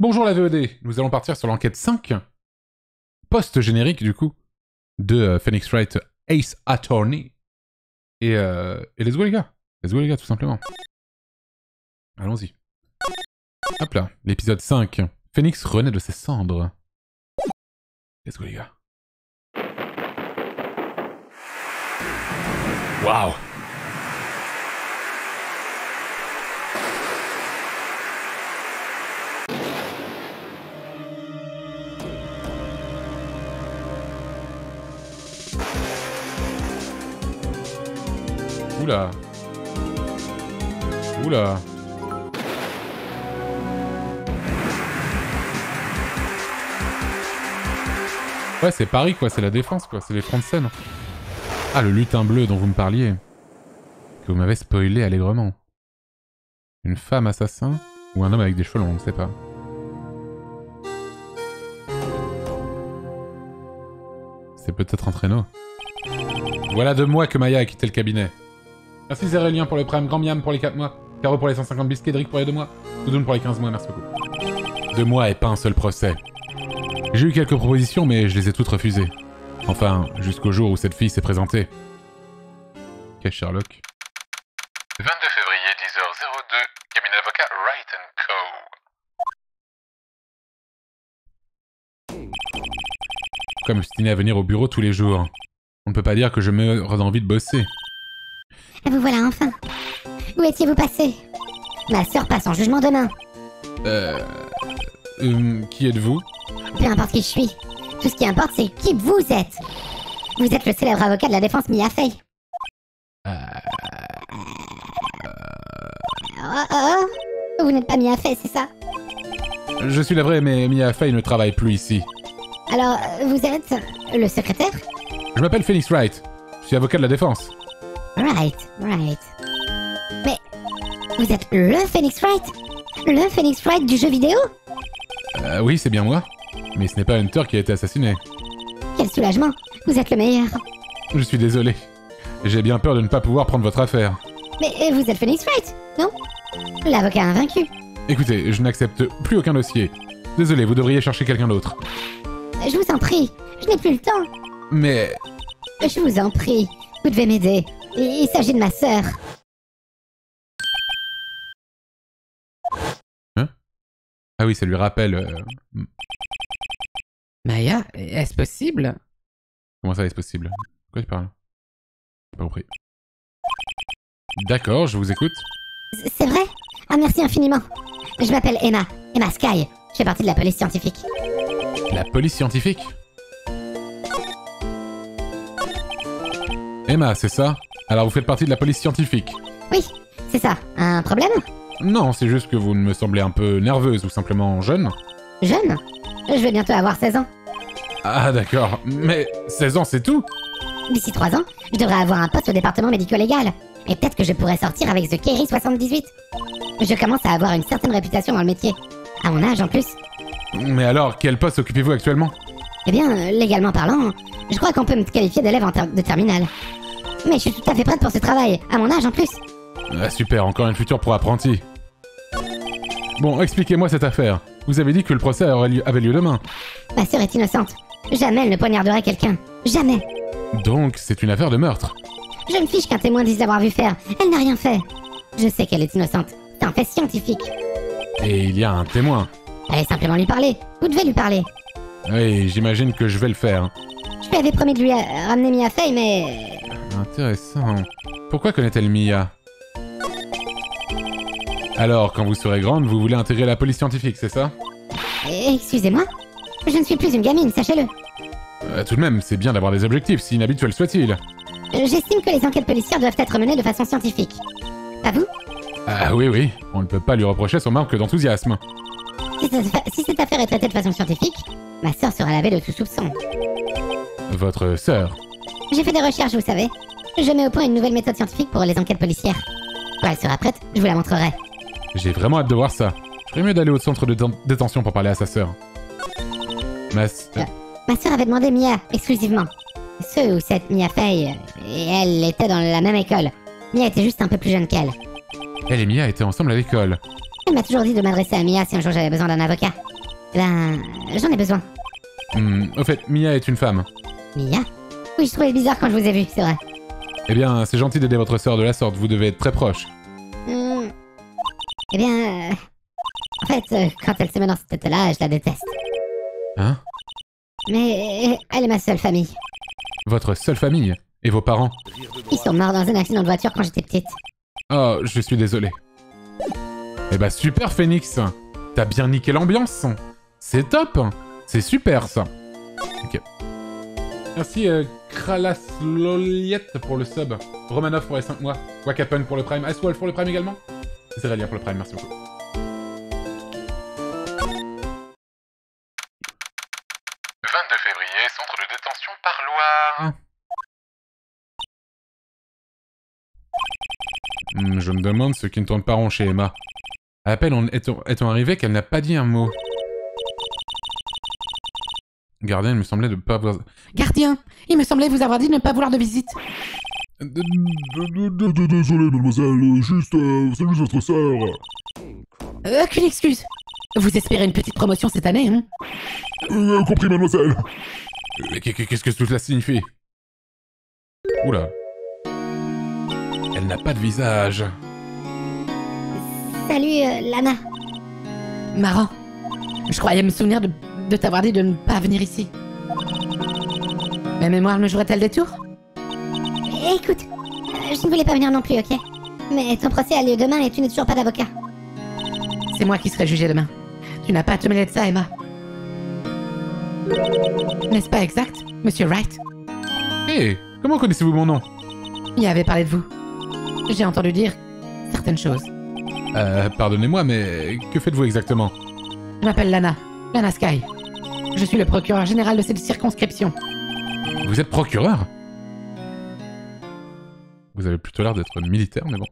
Bonjour la VOD, nous allons partir sur l'enquête 5, post-générique du coup, de euh, Phoenix Wright Ace Attorney. Et, euh, et let's go les gars, let's go les gars tout simplement. Allons-y. Hop là, l'épisode 5, Phoenix renaît de ses cendres. Let's go les gars. Waouh Oula. Oula. Ouais, c'est Paris, quoi. C'est la défense, quoi. C'est les fronts de scène. Ah, le lutin bleu dont vous me parliez. Que vous m'avez spoilé allègrement. Une femme assassin Ou un homme avec des cheveux longs, on ne sait pas. C'est peut-être un traîneau. Voilà deux mois que Maya a quitté le cabinet. Merci Zérélien pour le prime, Grand Miam pour les 4 mois, Caro pour les 150 biscuits, Cédric pour les 2 mois, Doudoune pour les 15 mois, merci beaucoup. Deux mois et pas un seul procès. J'ai eu quelques propositions, mais je les ai toutes refusées. Enfin, jusqu'au jour où cette fille s'est présentée. Qu'est-ce Sherlock? 22 février, 10h02, cabinet avocat Wright Co. Comme je à venir au bureau tous les jours. On ne peut pas dire que je meurs d'envie de bosser. Vous voilà enfin. Où étiez-vous passé? Ma sœur passe en jugement demain. Euh... Hum, qui êtes-vous? Peu importe qui je suis. Tout ce qui importe, c'est qui vous êtes. Vous êtes le célèbre avocat de la défense Mia Fey. Euh... Oh, oh, oh. Vous n'êtes pas Mia Fey, c'est ça? Je suis la vraie, mais Mia Fey ne travaille plus ici. Alors, vous êtes le secrétaire? Je m'appelle Phoenix Wright. Je suis avocat de la défense. Right, right. Mais vous êtes le Phoenix Wright? Le Phoenix Wright du jeu vidéo? Euh, Oui, c'est bien moi. Mais ce n'est pas Hunter qui a été assassiné. Quel soulagement Vous êtes le meilleur. Je suis désolé. J'ai bien peur de ne pas pouvoir prendre votre affaire. Mais vous êtes Phoenix Wright, non? L'avocat invaincu. Écoutez, je n'accepte plus aucun dossier. Désolé, vous devriez chercher quelqu'un d'autre. Je vous en prie, je n'ai plus le temps. Mais... Je vous en prie, vous devez m'aider. Il s'agit de ma sœur. Hein? Ah oui, ça lui rappelle... Euh, Maya, est-ce possible? Comment ça est-ce possible? Quoi tu parles? Pas compris. D'accord, je vous écoute. C'est vrai? Ah merci infiniment. Je m'appelle Emma. Emma Sky. Je fais partie de la police scientifique. La police scientifique? Emma, c'est ça? Alors vous faites partie de la police scientifique Oui, c'est ça. Un problème? Non, c'est juste que vous me semblez un peu nerveuse ou simplement jeune. Jeune? Je vais bientôt avoir 16 ans. Ah d'accord, mais 16 ans c'est tout? D'ici 3 ans, je devrais avoir un poste au département médico-légal. Et peut-être que je pourrais sortir avec The Kerry 78. Je commence à avoir une certaine réputation dans le métier. À mon âge en plus. Mais alors, quel poste occupez-vous actuellement? Eh bien, légalement parlant, je crois qu'on peut me qualifier d'élève en de terminale. Mais je suis tout à fait prête pour ce travail, à mon âge en plus. Ah super, encore une future pour apprenti. Bon, expliquez-moi cette affaire. Vous avez dit que le procès avait lieu demain. Ma sœur est innocente. Jamais elle ne poignarderait quelqu'un. Jamais. Donc, c'est une affaire de meurtre. Je me fiche qu'un témoin dise l'avoir vu faire. Elle n'a rien fait. Je sais qu'elle est innocente. C'est un fait scientifique. Et il y a un témoin. Allez simplement lui parler. Vous devez lui parler. Oui, j'imagine que je vais le faire. Je lui avais promis de lui ramener Mia Fey, mais Intéressant. Pourquoi connaît-elle Mia? Alors, quand vous serez grande, vous voulez intégrer la police scientifique, c'est ça? Excusez-moi Je ne suis plus une gamine, sachez-le. Euh, tout de même, c'est bien d'avoir des objectifs, si inhabituels soient-ils. J'estime que les enquêtes policières doivent être menées de façon scientifique. Pas vous? Ah oui, oui. On ne peut pas lui reprocher son manque d'enthousiasme. Si, cette affaire est traitée de façon scientifique, ma sœur sera lavée de tout soupçon. Votre sœur? J'ai fait des recherches, vous savez. Je mets au point une nouvelle méthode scientifique pour les enquêtes policières. Quand elle sera prête, je vous la montrerai. J'ai vraiment hâte de voir ça. Je mieux d'aller au centre de détention pour parler à sa sœur. Ma sœur... Ma sœur avait demandé Mia, exclusivement. Ce ou cette Mia Fey, et elle était dans la même école. Mia était juste un peu plus jeune qu'elle. Elle et Mia étaient ensemble à l'école. Elle m'a toujours dit de m'adresser à Mia si un jour j'avais besoin d'un avocat. Ben, j'en ai besoin. Hmm, au fait, Mia est une femme. Mia? Oui, je trouvais bizarre quand je vous ai vu, c'est vrai. Eh bien, c'est gentil d'aider votre sœur de la sorte, vous devez être très proche. Hmm. Eh bien... euh, En fait, euh, quand elle se met dans cet état-là, je la déteste. Hein? Mais euh, elle est ma seule famille. Votre seule famille? Et vos parents? Ils sont morts dans un accident de voiture quand j'étais petite. Oh, je suis désolé. Eh bah super Phoenix T'as bien niqué l'ambiance C'est top C'est super ça Ok. Merci euh, Kralasloliette pour le sub, Romanov pour les 5 mois, Wakapen pour le prime, Icewolf pour le prime également, Zerelien pour le prime, merci beaucoup. 22 février, centre de détention par Loire. Hmm, je me demande ce qui ne tourne pas rond chez Emma. À peine étant arrivé qu'elle n'a pas dit un mot. Gardien, il me semblait de pas avoir... Gardien, il me semblait vous avoir dit de ne pas vouloir de visite. Désolé, mademoiselle, juste, euh, c'est juste votre sœur. Euh, Aucune excuse. Vous espérez une petite promotion cette année, hein? Euh, compris, mademoiselle. Mais qu'est- qu'est-ce que tout cela signifie? Oula. Elle n'a pas de visage. Salut, euh, Lana. Marrant. Je croyais me souvenir de, de t'avoir dit de ne pas venir ici. Ma mémoire me jouerait-elle des tours? Écoute, euh, je ne voulais pas venir non plus, ok? Mais ton procès a lieu demain et tu n'es toujours pas d'avocat. C'est moi qui serai jugé demain. Tu n'as pas à te mêler de ça, Emma. N'est-ce pas exact, Monsieur Wright? Hé, comment connaissez-vous mon nom? Il avait parlé de vous. J'ai entendu dire certaines choses. Euh, pardonnez-moi, mais que faites-vous exactement? Je m'appelle Lana. Lana Sky. Je suis le procureur général de cette circonscription. Vous êtes procureur? Vous avez plutôt l'air d'être militaire, mais bon.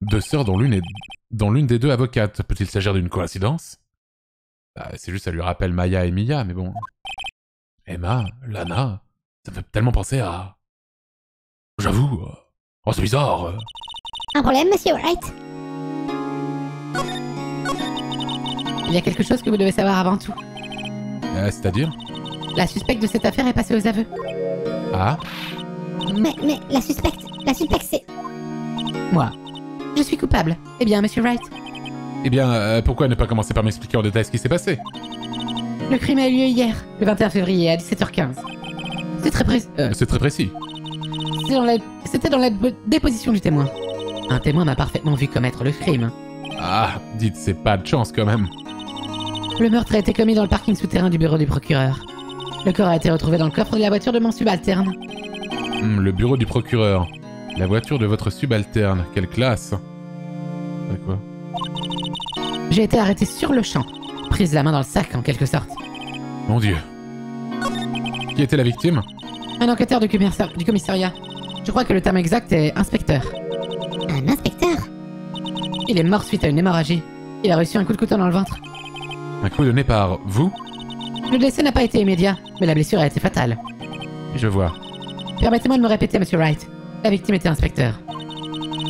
Deux sœurs dont l'une est... dont l'une des deux avocates. Peut-il s'agir d'une coïncidence? Bah, C'est juste, ça lui rappelle Maya et Mia, mais bon. Emma, Lana, ça me fait tellement penser à... J'avoue... euh, Oh, c'est bizarre euh. Un problème, monsieur Wright? Il y a quelque chose que vous devez savoir avant tout. Euh, C'est-à-dire La suspecte de cette affaire est passée aux aveux. Ah Mais, mais, la suspecte, la suspecte, c'est... Moi. Je suis coupable. Eh bien, Monsieur Wright, Eh bien, euh, pourquoi ne pas commencer par m'expliquer en détail ce qui s'est passé? Le crime a eu lieu hier, le 21 février à 17h15. C'est très précis. euh, C'est très précis. c'est dans la- C'était dans la déposition du témoin. Un témoin m'a parfaitement vu commettre le crime. Ah, dites, c'est pas de chance quand même. Le meurtre a été commis dans le parking souterrain du bureau du procureur. Le corps a été retrouvé dans le coffre de la voiture de mon subalterne. Hmm, le bureau du procureur. La voiture de votre subalterne. Quelle classe C'est quoi J'ai été arrêté sur le champ, prise la main dans le sac en quelque sorte. Mon dieu. Qui était la victime Un enquêteur du, du commissariat. Je crois que le terme exact est inspecteur. Un inspecteur? Il est mort suite à une hémorragie. Il a reçu un coup de couteau dans le ventre. Un coup donné par vous Le décès n'a pas été immédiat, mais la blessure a été fatale. Je vois. Permettez-moi de me répéter, monsieur Wright. La victime était inspecteur.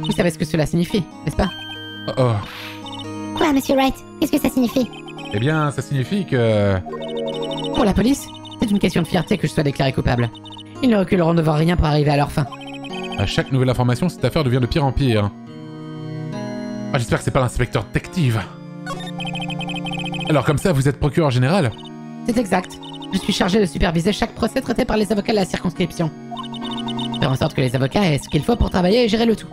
Vous savez ce que cela signifie, n'est-ce pas? Oh, oh. Quoi, monsieur Wright? Qu'est-ce que ça signifie? Eh bien, ça signifie que... Pour la police, c'est une question de fierté que je sois déclaré coupable. Ils ne reculeront devant rien pour arriver à leur fin. À chaque nouvelle information, cette affaire devient de pire en pire. Ah, j'espère que c'est pas l'inspecteur détective. Alors comme ça, vous êtes procureur général C'est exact. Je suis chargé de superviser chaque procès traité par les avocats de la circonscription. Faire en sorte que les avocats aient ce qu'il faut pour travailler et gérer le tout.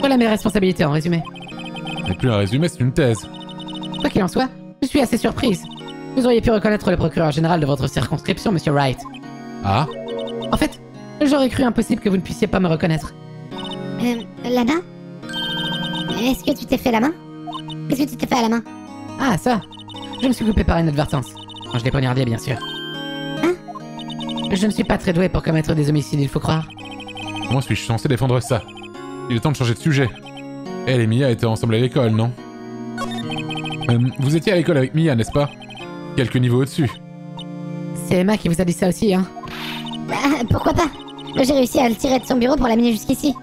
Voilà mes responsabilités en résumé. Ce n'est plus un résumé, c'est une thèse. Quoi qu'il en soit, je suis assez surprise. Vous auriez pu reconnaître le procureur général de votre circonscription, monsieur Wright. Ah En fait, j'aurais cru impossible que vous ne puissiez pas me reconnaître. Euh, Lana Est-ce que tu t'es fait la main? Qu'est-ce que tu t'es fait à la main? Ah, ça Je me suis coupé par inadvertance. Quand je l'ai poignardé, bien sûr. Hein? Je ne suis pas très doué pour commettre des homicides, il faut croire. Comment suis-je censé défendre ça? Il est temps de changer de sujet. Elle et Mia étaient ensemble à l'école, non? Euh, Vous étiez à l'école avec Mia, n'est-ce pas? Quelques niveaux au-dessus. C'est Emma qui vous a dit ça aussi, hein Bah, pourquoi pas? J'ai réussi à le tirer de son bureau pour l'amener jusqu'ici.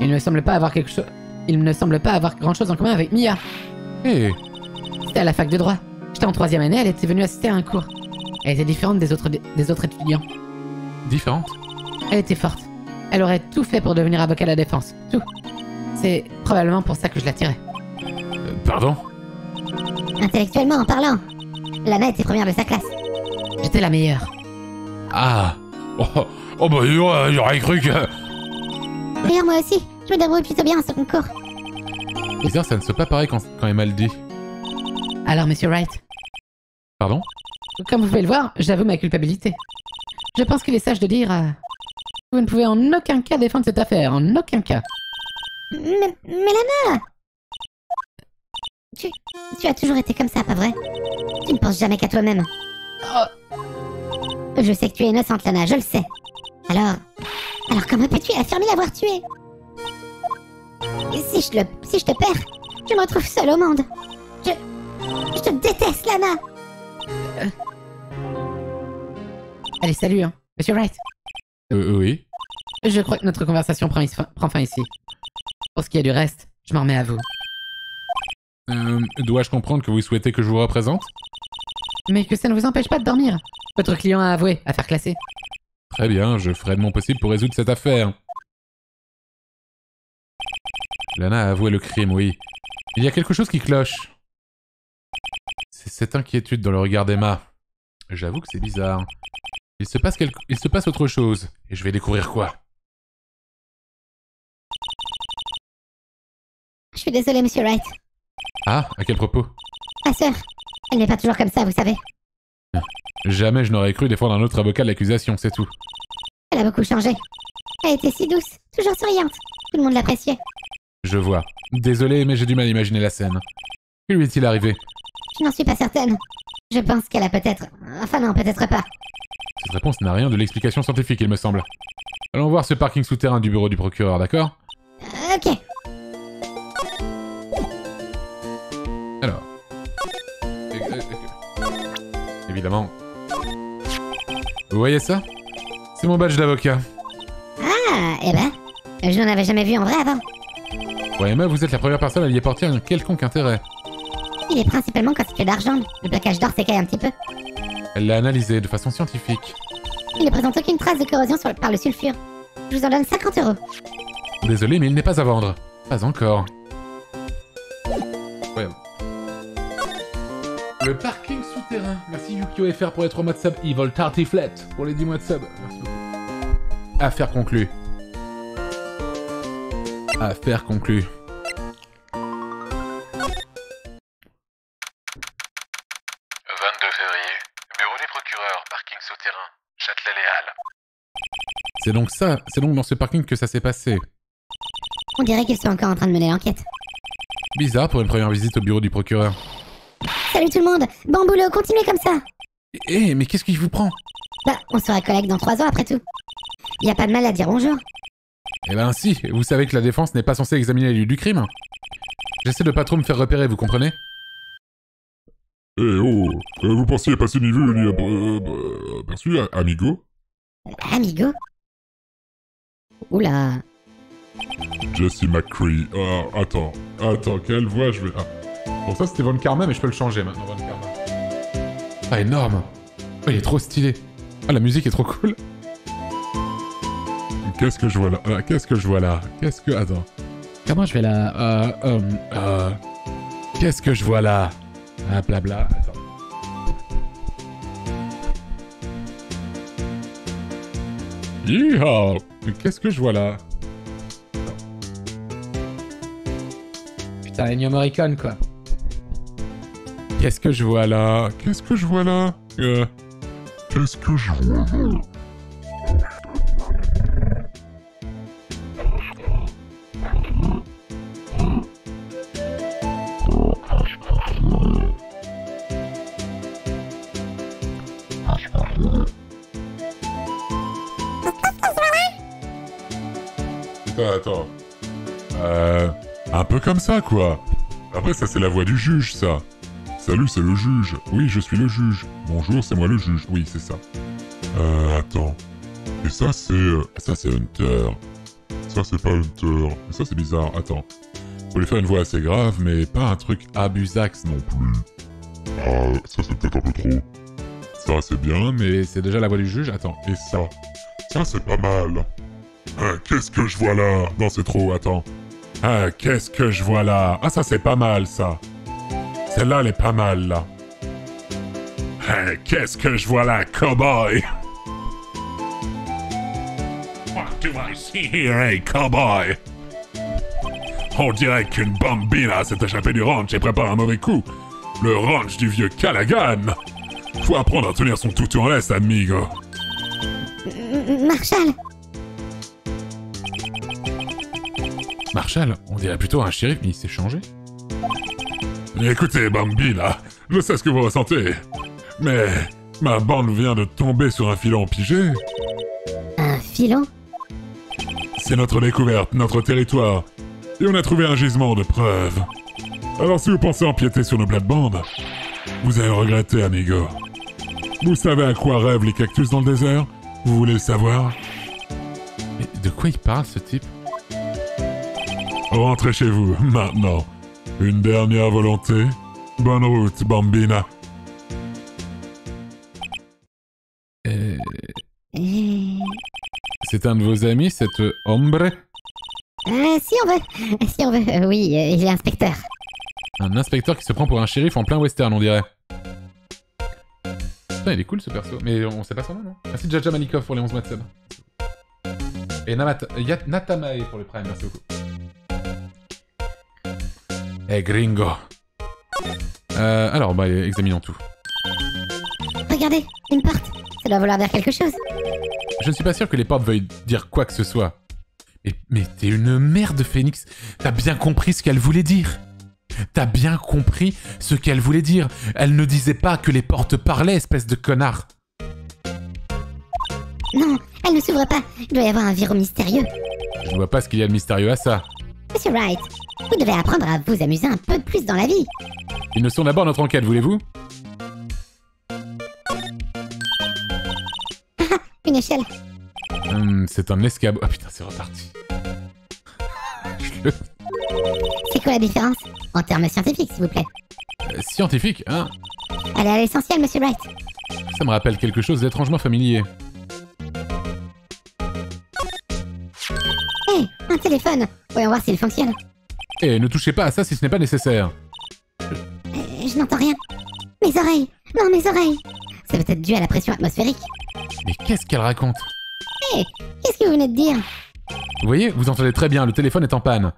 Il ne me semble pas avoir quelque chose... il ne semble pas avoir grand chose en commun avec Mia. Eh, À la fac de droit. J'étais en troisième année, elle était venue assister à un cours. Elle était différente des autres, des autres étudiants. différente? Elle était forte. Elle aurait tout fait pour devenir avocat à la défense. Tout. C'est probablement pour ça que je l'attirais. Euh, pardon? Intellectuellement en parlant, Lana était première de sa classe. J'étais la meilleure. Ah Oh, oh bah euh, j'aurais cru que... D'ailleurs, moi aussi, je me débrouille plutôt bien à ce concours. Bizarre, ça ne se pas pareil quand, quand est mal dit. Alors, monsieur Wright, Pardon? Comme vous pouvez le voir, j'avoue ma culpabilité. Je pense qu'il est sage de dire... euh, vous ne pouvez en aucun cas défendre cette affaire, en aucun cas. Mais, mais Lana tu, tu as toujours été comme ça, pas vrai? Tu ne penses jamais qu'à toi-même. Je sais que tu es innocente, Lana, je le sais. Alors... Alors comment peux-tu affirmer l'avoir tué si je, le, si je te perds, je me retrouve seule au monde. Je... Te déteste, Lana Allez, salut, hein. Monsieur Wright, Euh, oui. je crois que notre conversation prend fin ici. Pour ce qui est du reste, je m'en remets à vous. Euh, Dois-je comprendre que vous souhaitez que je vous représente? Mais que ça ne vous empêche pas de dormir. Votre client a avoué, à faire classer. Très bien, je ferai de mon possible pour résoudre cette affaire. Lana a avoué le crime, oui. Il y a quelque chose qui cloche. C'est cette inquiétude dans le regard d'Emma. J'avoue que c'est bizarre. Il se passe quelque... Il se passe autre chose. Et je vais découvrir quoi? Je suis désolée, monsieur Wright. Ah, à quel propos? Ma sœur, elle n'est pas toujours comme ça, vous savez. Jamais je n'aurais cru défendre un autre avocat de l'accusation, c'est tout. Elle a beaucoup changé. Elle était si douce, toujours souriante. Tout le monde l'appréciait. Je vois. Désolé, mais j'ai du mal à imaginer la scène. Que lui est-il arrivé? Je n'en suis pas certaine. Je pense qu'elle a peut-être... Enfin non, peut-être pas. Cette réponse n'a rien de l'explication scientifique, il me semble. Allons voir ce parking souterrain du bureau du procureur, d'accord? Euh, Ok. Alors. Euh, euh, Évidemment. Vous voyez ça? C'est mon badge d'avocat. Ah, eh ben... Je n'en avais jamais vu en vrai avant. Ouais, Emma, vous êtes la première personne à y porter un quelconque intérêt. Il est principalement constitué d'argent. Le plaquage d'or s'écaille un petit peu. Elle l'a analysé de façon scientifique. Il ne présente aucune trace de corrosion sur le- par le sulfure. Je vous en donne 50 euros. Désolé, mais il n'est pas à vendre. Pas encore. Le parking souterrain. Merci Yukio FR pour les 3 mois de sub. Evil Tartiflet pour les 10 mois de sub. Merci beaucoup. Affaire conclue. Affaire conclue. C'est donc ça, c'est donc dans ce parking que ça s'est passé. On dirait qu'ils sont encore en train de mener l'enquête. Bizarre pour une première visite au bureau du procureur. Salut tout le monde Bon boulot, continuez comme ça Eh, mais qu'est-ce qui vous prend? Bah, on sera collègues dans 3 ans après tout. Y a pas de mal à dire bonjour. Eh ben si, vous savez que la défense n'est pas censée examiner les lieux du crime. J'essaie de pas trop me faire repérer, vous comprenez? Eh oh, euh, vous pensiez passer niveau il y a... euh, euh, aperçu, amigo? Amigo? Oula. Jesse McCree. Ah, attends, attends, quelle voix je vais... Ah, Bon, ça c'était Von Karma, mais je peux le changer maintenant, Von Karma. Ah, énorme Oh, il est trop stylé Ah, la musique est trop cool qu'est-ce que je vois là? Ah, Qu'est-ce que je vois là? Qu'est-ce que... Attends. Comment je vais là? Euh, euh, euh... Qu'est-ce que je vois là? Ah, blabla, attends. Yeehaw qu'est-ce que je vois là Putain, Ennio Morricone, quoi. Qu'est-ce que je vois là Qu'est-ce que je vois là Euh, Qu'est-ce que je vois là ça, quoi. Après, ça, c'est la voix du juge, ça. Salut, c'est le juge. Oui, je suis le juge. Bonjour, c'est moi le juge. Oui, c'est ça. Euh, attends. Et ça, c'est... euh, Ça, c'est Hunter. Ça, c'est pas Hunter. Mais ça, c'est bizarre. Attends. Faut lui faire une voix assez grave, mais pas un truc abusax non plus. Ah, ça c'est peut-être un peu trop. Ça c'est bien, mais c'est déjà la voix du juge. Attends, et ça? Ça c'est pas mal. Ah, qu'est-ce que je vois là? Non, c'est trop, attends. Ah, qu'est-ce que je vois là? Ah, ça c'est pas mal, ça. Celle-là, elle est pas mal, là. Ah, qu'est-ce que je vois là, cowboy What do I see here, hey, cowboy On dirait qu'une bambina s'est échappée du ranch et prépare un mauvais coup. Le ranch du vieux Callaghan. Faut apprendre à tenir son toutou en laisse, amigo. Marshall Marshall, on dirait plutôt un shérif, mais il s'est changé. Écoutez, Bambina, je sais ce que vous ressentez. Mais ma bande vient de tomber sur un filon pigé. Un filon? C'est notre découverte, notre territoire. Et on a trouvé un gisement de preuves. Alors si vous pensez empiéter sur nos plates-bandes, vous allez le regretter, amigo. Vous savez à quoi rêvent les cactus dans le désert? Vous voulez le savoir? Mais de quoi il parle, ce type? Rentrez chez vous, maintenant. Une dernière volonté Bonne route, Bambina. Euh, C'est un de vos amis, cette hombre? Euh, Si on veut, si on veut, euh, oui, euh, il est inspecteur. Un inspecteur qui se prend pour un shérif en plein western, on dirait. Putain, il est cool ce perso. Mais on sait pas son nom, non? Merci Jaja Malikov pour les 11 mois de sub. Et Namata... Yat- Natamae pour le prime, merci beaucoup. Eh, gringo. Euh, alors, bah, examinons tout. Regardez, une porte. Ça doit vouloir dire quelque chose. Je ne suis pas sûr que les portes veuillent dire quoi que ce soit. Mais, mais t'es une merde, Phoenix. T'as bien compris ce qu'elle voulait dire. T'as bien compris ce qu'elle voulait dire. Elle ne disait pas que les portes parlaient, espèce de connard. Non, elle ne s'ouvre pas. Il doit y avoir un virus mystérieux. Je ne vois pas ce qu'il y a de mystérieux à ça. Monsieur Wright, vous devez apprendre à vous amuser un peu plus dans la vie. Ils ne sont d'abord notre enquête, voulez-vous? Une échelle. Hum, C'est un escabeau. Ah putain, c'est reparti. C'est quoi la différence? En termes scientifiques, s'il vous plaît. Euh, Scientifique, hein? Allez à l'essentiel, monsieur Wright. Ça me rappelle quelque chose d'étrangement familier. Hé, un téléphone. Voyons voir s'il fonctionne. Eh, ne touchez pas à ça si ce n'est pas nécessaire. Je n'entends rien. Mes oreilles. Non, mes oreilles. C'est peut-être dû à la pression atmosphérique. Mais qu'est-ce qu'elle raconte? Qu'est-ce que vous venez de dire? Vous voyez, vous entendez très bien, le téléphone est en panne.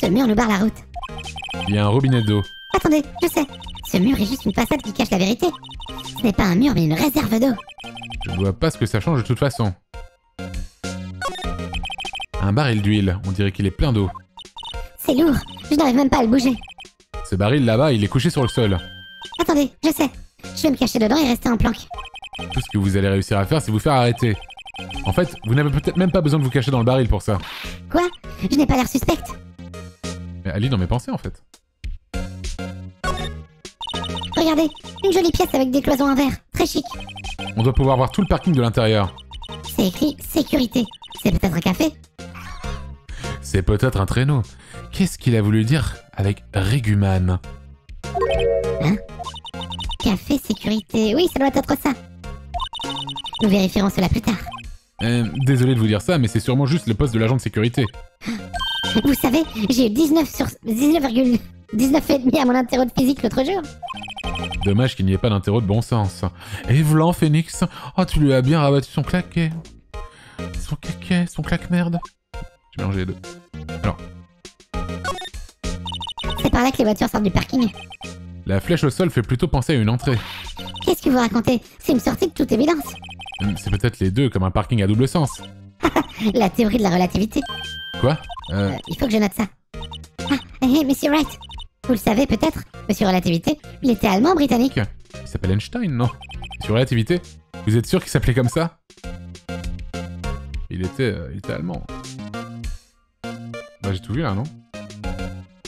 Ce mur nous barre la route. Il y a un robinet d'eau. Attendez, je sais. Ce mur est juste une façade qui cache la vérité. Ce n'est pas un mur, mais une réserve d'eau. Je ne vois pas ce que ça change de toute façon. Un baril d'huile, on dirait qu'il est plein d'eau. C'est lourd. Je n'arrive même pas à le bouger. Ce baril là-bas, il est couché sur le sol. Attendez, je sais. Je vais me cacher dedans et rester en planque. Tout ce que vous allez réussir à faire, c'est vous faire arrêter. En fait, vous n'avez peut-être même pas besoin de vous cacher dans le baril pour ça. Quoi? Je n'ai pas l'air suspecte. Mais Ali dans mes pensées en fait. Regardez, une jolie pièce avec des cloisons en verre. Très chic. On doit pouvoir voir tout le parking de l'intérieur. C'est écrit sécurité. C'est peut-être un café C'est peut-être un traîneau. Qu'est-ce qu'il a voulu dire avec régumane Café sécurité. Oui, ça doit être ça. Nous vérifierons cela plus tard. Euh, Désolé de vous dire ça, mais c'est sûrement juste le poste de l'agent de sécurité. Vous savez, j'ai eu 19 sur 19,19 et demi à mon interro de physique l'autre jour. Dommage qu'il n'y ait pas d'interro de bon sens. Et Vlan, Phoenix Oh, tu lui as bien rabattu son claquet. Son caquet, son claque-merde. J'ai mélangé les deux. C'est par là que les voitures sortent du parking. La flèche au sol fait plutôt penser à une entrée. Qu'est-ce que vous racontez? C'est une sortie de toute évidence. Hum, C'est peut-être les deux comme un parking à double sens. La théorie de la relativité. Quoi? Euh, Euh, il faut que je note ça. Ah, hé, Monsieur Wright. Vous le savez peut-être, Monsieur Relativité, il était allemand britannique. Il s'appelle Einstein, non? Sur relativité Vous êtes sûr qu'il s'appelait comme ça? Il était, euh, il était allemand. J'ai tout vu là, non?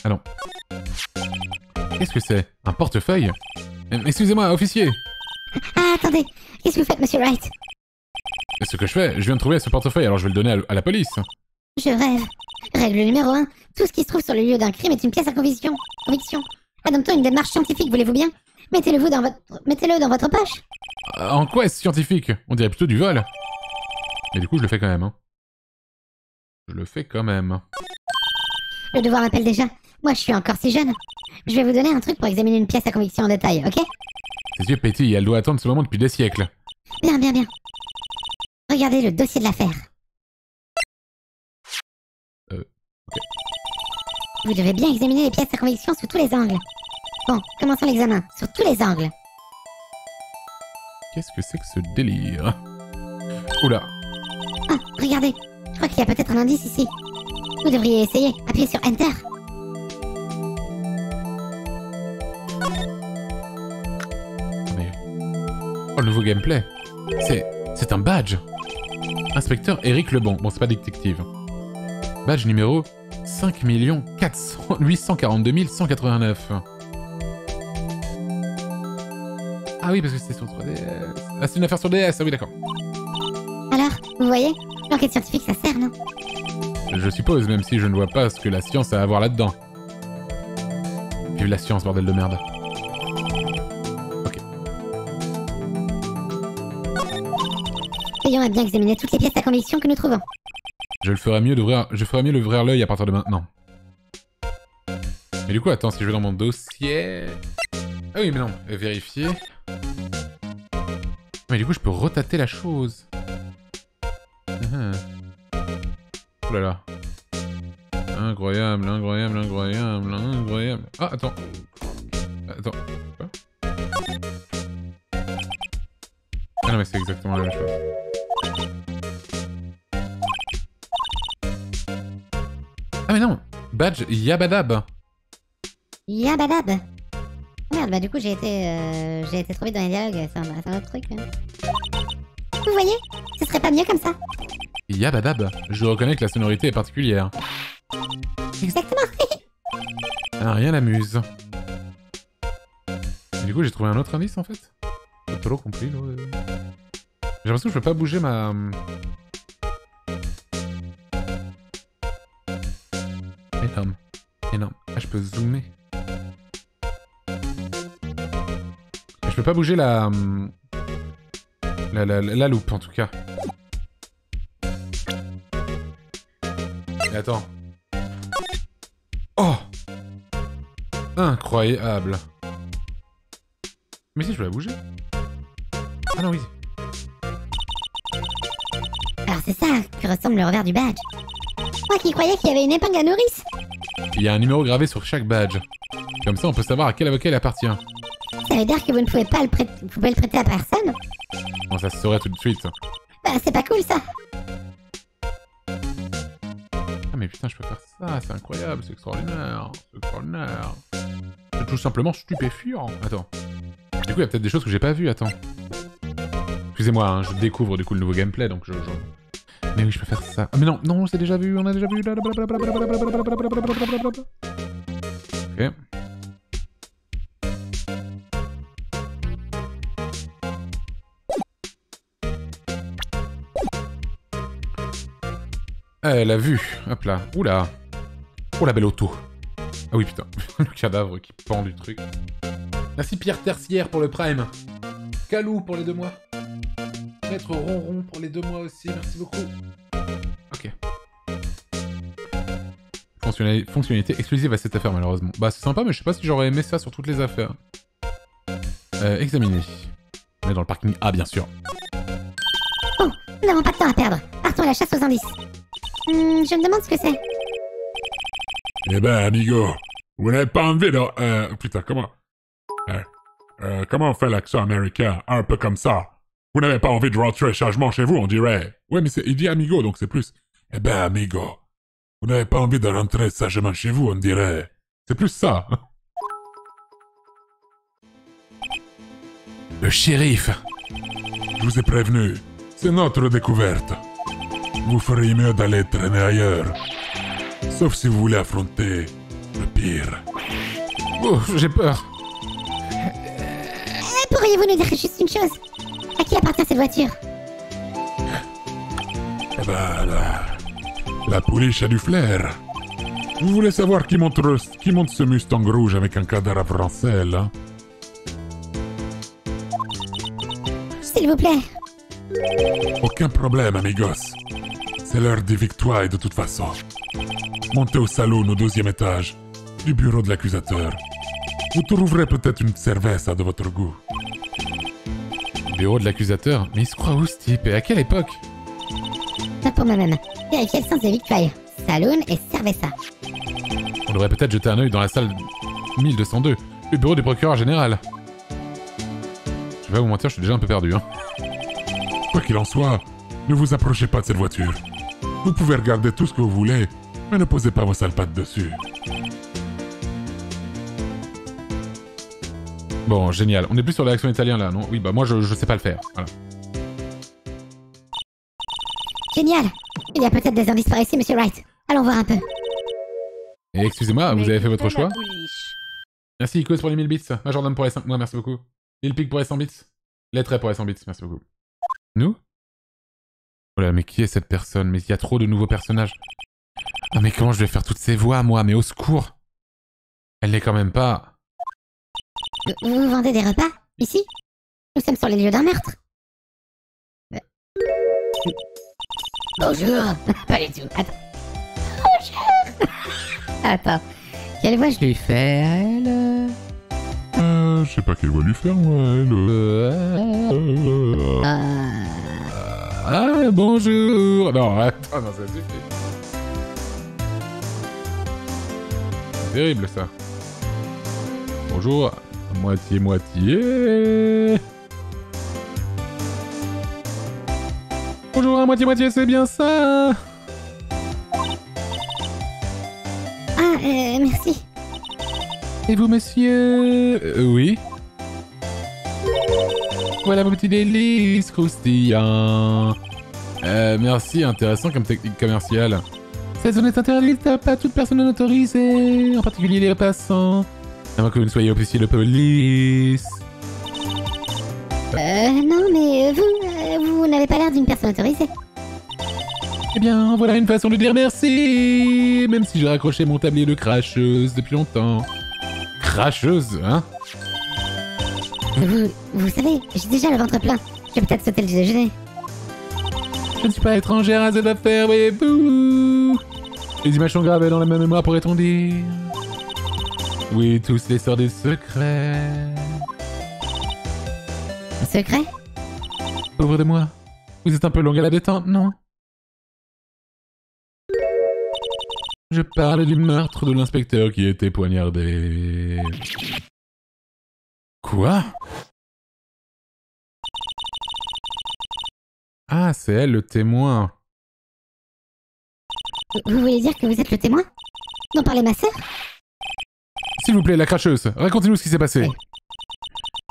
Ah non. Qu'est-ce que c'est? Un portefeuille? Euh, Excusez-moi, officier Ah, attendez, qu'est-ce que vous faites, Monsieur Wright? Ce que je fais, je viens de trouver ce portefeuille, alors je vais le donner à la police. Je rêve. Règle numéro 1. Tout ce qui se trouve sur le lieu d'un crime est une pièce à conviction. Conviction. Adoptons une démarche scientifique, voulez-vous bien? Mettez-le dans votre... Mettez-le dans votre poche. Euh, En quoi est-ce scientifique? On dirait plutôt du vol. Mais du coup, je le fais quand même. Hein. Je le fais quand même. Le devoir m'appelle déjà. Moi, je suis encore si jeune. Je vais vous donner un truc pour examiner une pièce à conviction en détail, ok? Ses yeux pétillent, elle doit attendre ce moment depuis des siècles. Bien, bien, bien. Regardez le dossier de l'affaire. Euh, Vous devez bien examiner les pièces à conviction sous tous les angles. Bon, commençons l'examen, sur tous les angles. Qu'est-ce que c'est que ce délire? Oula. Ah, regardez, je crois qu'il y a peut-être un indice ici. Vous devriez essayer, appuyez sur Enter. Mais... Oh, le nouveau gameplay. C'est... C'est un badge. Inspecteur Eric Lebon. Bon, c'est pas détective. Badge numéro 5 400 842 189. Ah oui, parce que c'est sur 3DS. Ah, c'est une affaire sur DS. Ah oui, d'accord. Alors, vous voyez? L'enquête scientifique, ça sert, non Je suppose, même si je ne vois pas ce que la science a à voir là-dedans. Vive la science, bordel de merde. Ayons à bien examiner toutes les pièces à conviction que nous trouvons. Je le ferais mieux d'ouvrir, je ferais mieux d'ouvrir l'œil à partir de maintenant. Mais du coup, attends, si je vais dans mon dossier... Ah oui, mais non, vérifier... Mais du coup, je peux retater la chose. Ah. Oh là là. Incroyable, incroyable, incroyable, incroyable. Ah, attends. Attends. Quoi Ah non, mais c'est exactement la même chose. Ah mais non Badge Yabadab Yabadab Merde, bah du coup j'ai été... euh, j'ai été trop vite dans les dialogues, c'est un, autre truc. Vous voyez? Ce serait pas mieux comme ça Yabadab Je reconnais que la sonorité est particulière. Exactement Ah, rien n'amuse. Du coup, j'ai trouvé un autre indice en fait J'ai pas trop compris. J'ai l'impression que je peux pas bouger ma. Énorme. Énorme. Ah, je peux zoomer. Je peux pas bouger la. La, la, la loupe en tout cas. Attends. Oh Incroyable. Mais si, je peux la bouger. Ah non, oui. Alors c'est ça que ressemble le revers du badge. Moi qui croyais qu'il y avait une épingle à nourrice Il y a un numéro gravé sur chaque badge. Comme ça, on peut savoir à quel avocat il appartient. Ça veut dire que vous ne pouvez pas le prêter, vous pouvez le prêter à personne Bon, ça se saurait tout de suite. Bah c'est pas cool ça putain, je peux faire ça, c'est incroyable, c'est extraordinaire, c'est extraordinaire. C'est tout simplement stupéfiant. Attends. Du coup, il y a peut-être des choses que j'ai pas vues, attends. Excusez-moi, hein, je découvre du coup le nouveau gameplay, donc je... je- Mais oui, je peux faire ça. Ah mais non, non, c'est déjà vu, on a déjà vu. Ok. Elle a vu. Hop là. Oula. Oh la belle auto. Ah oui, putain. le cadavre qui pend du truc. Merci Pierre Tertiaire pour le prime. Calou pour les deux mois. Maître Ronron pour les deux mois aussi. Merci beaucoup. Ok. Fonctionnali- Fonctionnalité exclusive à cette affaire, malheureusement. Bah, c'est sympa, mais je sais pas si j'aurais aimé ça sur toutes les affaires. Euh, examiner. On est dans le parking A, bien sûr. Nous n'avons pas de temps à perdre. Partons à la chasse aux indices. Hmm, je me demande ce que c'est. Eh ben, amigo, vous n'avez pas envie de... Euh, putain, comment... Euh, euh, comment on fait l'accent américain Un peu comme ça? Vous n'avez pas envie de rentrer sagement chez vous, on dirait. Ouais, mais il dit amigo, donc c'est plus... Eh ben, amigo, vous n'avez pas envie de rentrer sagement chez vous, on dirait. C'est plus ça. Le shérif. Je vous ai prévenu, c'est notre découverte. Vous feriez mieux d'aller traîner ailleurs. Sauf si vous voulez affronter le pire. Oh, j'ai peur. Eh, Pourriez-vous nous dire juste une chose? À qui appartient cette voiture? Eh ben là, La pouliche a du flair. Vous voulez savoir qui monte, qui monte ce Mustang rouge avec un cadavre français, là S'il vous plaît. Aucun problème, amigos. C'est l'heure des victoires de toute façon. Montez au salon au deuxième étage, du bureau de l'accusateur. Vous trouverez peut-être une cerveza de votre goût. Bureau de l'accusateur Mais il se croit où ce type Et à quelle époque? Pas pour moi-même. Vérifiez le sens des victoires. Saloon et cerveza. On devrait peut-être jeter un œil dans la salle 1202, le bureau du procureur général. Je vais pas vous mentir, je suis déjà un peu perdu. Hein. Quoi qu'il en soit, ne vous approchez pas de cette voiture. Vous pouvez regarder tout ce que vous voulez, mais ne posez pas vos sales pattes dessus. Bon, génial. On est plus sur l'action italien là, non? Oui, bah moi je, je sais pas le faire. Voilà. Génial. Il y a peut-être des indices par ici, monsieur Wright. Allons voir un peu. Et excusez-moi, vous avez fait votre choix Merci Icos pour les 1000 bits, Majordome pour les 5 mois, merci beaucoup. Lil Pig pour les 100 bits, Lettré pour les 100 bits, merci beaucoup. Nous? Oh là, mais qui est cette personne? Mais il y a trop de nouveaux personnages. Ah mais comment je vais faire toutes ces voix, moi? Mais au secours Elle n'est quand même pas... Vous, vous vendez des repas Ici? Nous sommes sur les lieux d'un meurtre. Euh. Bonjour. Pas du tout. Attends. Bonjour. Attends. Quelle voix je Je lui fais à elle? Euh, je sais pas quelle voix lui faire, moi, elle. euh. Euh, Ah. Bonjour Non, attends, non, ça suffit. C'est terrible, ça. Bonjour, moitié-moitié... Bonjour, à moitié-moitié, c'est bien ça Ah, euh, merci. Et vous, monsieur Euh, Oui Voilà vos petits délices croustillants. Euh, merci, intéressant comme technique commerciale. Cette zone est interdite à pas toute personne non autorisée, en particulier les passants. À moins que vous ne soyez officier de police. Euh, non, mais euh, vous, euh, vous n'avez pas l'air d'une personne autorisée. Eh bien, voilà une façon de dire merci Même si j'ai raccroché mon tablier de cracheuse depuis longtemps. Cracheuse, hein? Vous, vous savez, j'ai déjà le ventre plein. Je vais peut-être sauter le déjeuner. Je ne suis pas étrangère à cette affaire, voyez-vous Les images sont gravées dans la même mémoire, pourrait-on dire Oui, tous les sorts des secrets. Un secret Pauvre de moi. Vous êtes un peu longue à la détente, non? Je parle du meurtre de l'inspecteur qui a été poignardé. Quoi? Ah, c'est elle le témoin. Vous voulez dire que vous êtes le témoin? Dont parlait ma sœur S'il vous plaît, la cracheuse, racontez-nous ce qui s'est passé. Oui.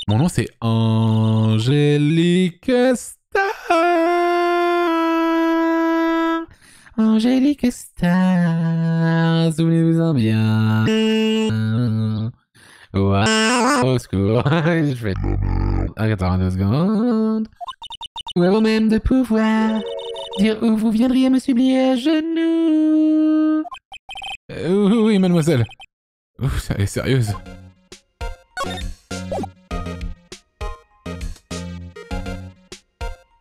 Mon nom c'est Angélique Star. Angélique Star, souvenez-vous-en bien. Ouah, au secours, je vais... Attends deux secondes. Ou avant même de pouvoir dire où vous viendriez me supplier à genoux. Euh, oui, oui, mademoiselle. Ouf, elle est sérieuse.